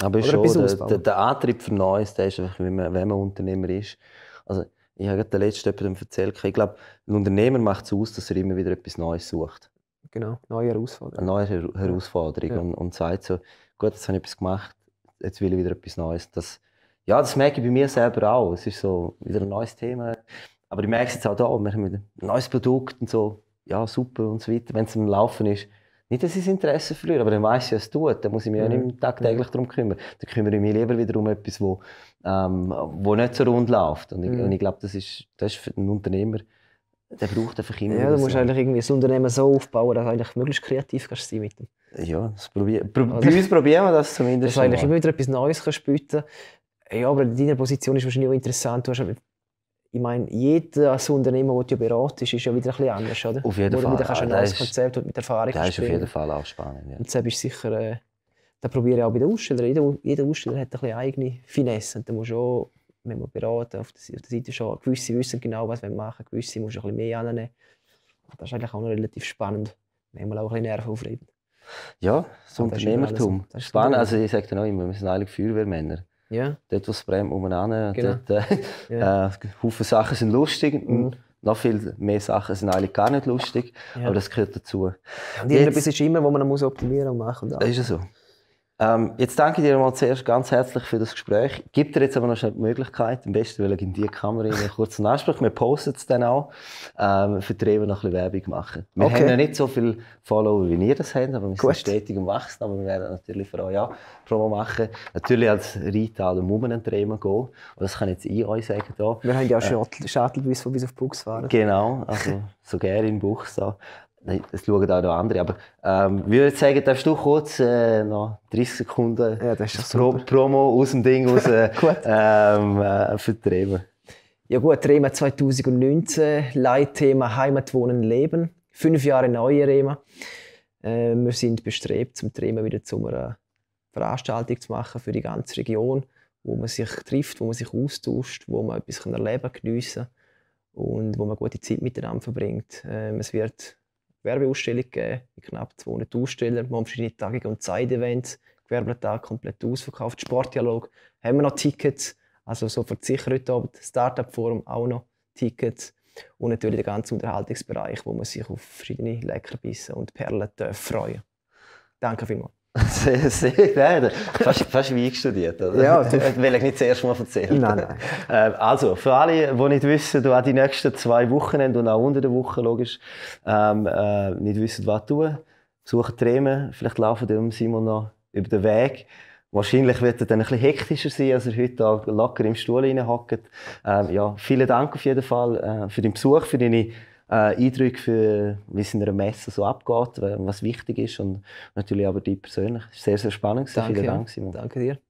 Aber ist schon, der, der, der, Antrieb für Neues, der ist einfach, wenn man, wenn man Unternehmer ist. Also, ich habe den letzten jemandem erzählt, ich glaube, ein Unternehmer macht es aus, dass er immer wieder etwas Neues sucht. Genau, neue Herausforderungen. Eine neue Her Herausforderung ja. und, und sagt so, gut, jetzt habe ich etwas gemacht, jetzt will ich wieder etwas Neues. Das, ja, das merke ich bei mir selber auch. Es ist so wieder ein neues Thema. Aber ich merke es jetzt auch da, wir haben ein neues Produkt und so, ja, super und so weiter. Wenn es am Laufen ist, nicht, dass ich das Interesse verliere, aber dann weiss ich, was es tut. Dann muss ich mich mhm. ja nicht tagtäglich darum kümmern. Dann kümmere ich mich lieber wieder um etwas, wo, ähm, wo nicht so rund läuft. Und ich, mhm. und ich glaube, das ist, das ist für einen Unternehmer, der braucht einfach immer. Ja, du musst so. eigentlich irgendwie das Unternehmen so aufbauen, dass du eigentlich möglichst kreativ kannst sein mit dem. Ja, das probier, pro, also, bei uns probieren wir das zumindest. Dass du eigentlich immer wieder etwas Neues kannst bieten Ja, aber deine Position ist wahrscheinlich auch interessant. Du hast ich meine, jedes Unternehmen, das du beratest, ist ja wieder ein bisschen anders, oder? Auf jeden Wo Fall. Du wieder ein neues Konzept mit Erfahrung Das ist auf jeden Fall auch spannend, ja. Und deshalb ist sicher, äh, da probiere ich auch bei den Ausstellern. Jeder, jeder Aussteller hat ein bisschen eigene Finesse. Und da musst du auch, wenn man beraten, auf der, auf der Seite schon, gewisse wissen genau, was wir machen, gewisse musst du ein bisschen mehr annehmen. Das ist eigentlich auch noch relativ spannend. Manchmal auch ein bisschen nervenaufreibend. Ja, das Unternehmertum. Das ist spannend. Also ich sage dir auch immer, wir sind eigentlich Feuerwehrmänner. Ja. Dort, wo es brennt, umeinander. Genau. Dort, äh, ja. äh, Haufen Sachen sind lustig. Mhm. Noch viel mehr Sachen sind eigentlich gar nicht lustig, ja. aber das gehört dazu. Und irgendetwas ist immer, wo man muss optimieren und machen muss. Ist ja so. Ähm, jetzt danke dir mal zuerst ganz herzlich für das Gespräch. Gibt dir jetzt aber noch die Möglichkeit, am besten will ich in die Kamera einen kurzen Anspruch. Wir posten es dann auch, ähm, für die Rewe noch ein bisschen Werbung machen. Wir okay. haben ja nicht so viele Follower, wie ihr das habt, aber wir Gut. sind stetig am Wachsen. Aber wir werden natürlich für euch auch Promo machen. Natürlich als Reitaler muss man in die Rewe gehen. Und das kann jetzt ich euch sagen. Da. Wir haben ja auch äh, Shuttlebus, die bis auf Buchs fahren. Genau, also so gerne in Buchs da. Nein, das schauen auch noch andere. Aber ähm, ich würde sagen, darfst du kurz äh, noch 30 Sekunden ja, das ist Pro Promo aus dem Ding raus äh, ähm, äh, vertreiben? Ja gut, Rema 2019, Leitthema Heimat, Wohnen, Leben. Fünf Jahre neue Rema. Äh, wir sind bestrebt, zum Rema wieder zu einer Veranstaltung zu machen für die ganze Region, wo man sich trifft, wo man sich austauscht, wo man etwas erleben kann, geniessen und wo man gute Zeit miteinander verbringt. Ähm, es wird Werbeausstellung gegeben, mit knapp 200 Ausstellern. Wir haben verschiedene Tagungen und Zeitevents. Gewerbetag komplett ausverkauft. Sportdialog haben wir noch Tickets. Also so für sicher heute Abend Startup-Forum auch noch Tickets. Und natürlich der ganze Unterhaltungsbereich, wo man sich auf verschiedene Leckerbissen und Perlen freuen Danke vielmals. Sehr, sehr geil. Fast, fast wie studiert, oder? Ja, das will ich nicht zuerst mal erzählen. Nein, nein. Ähm, also, für alle, die nicht wissen, du auch die nächsten zwei Wochen und auch unter der Woche, logisch, ähm, äh, nicht wissen, was tun, suchen Themen, vielleicht laufen die Simon noch über den Weg. Wahrscheinlich wird er dann ein bisschen hektischer sein, als er heute auch locker im Stuhl hockt. Ähm, ja, vielen Dank auf jeden Fall äh, für den Besuch, für deine äh, Eindrücke, für, wie es in einer Messe so abgeht, was wichtig ist und natürlich aber die persönlich. Sehr, sehr spannend. Danke, Vielen Dank, Simon. Danke dir.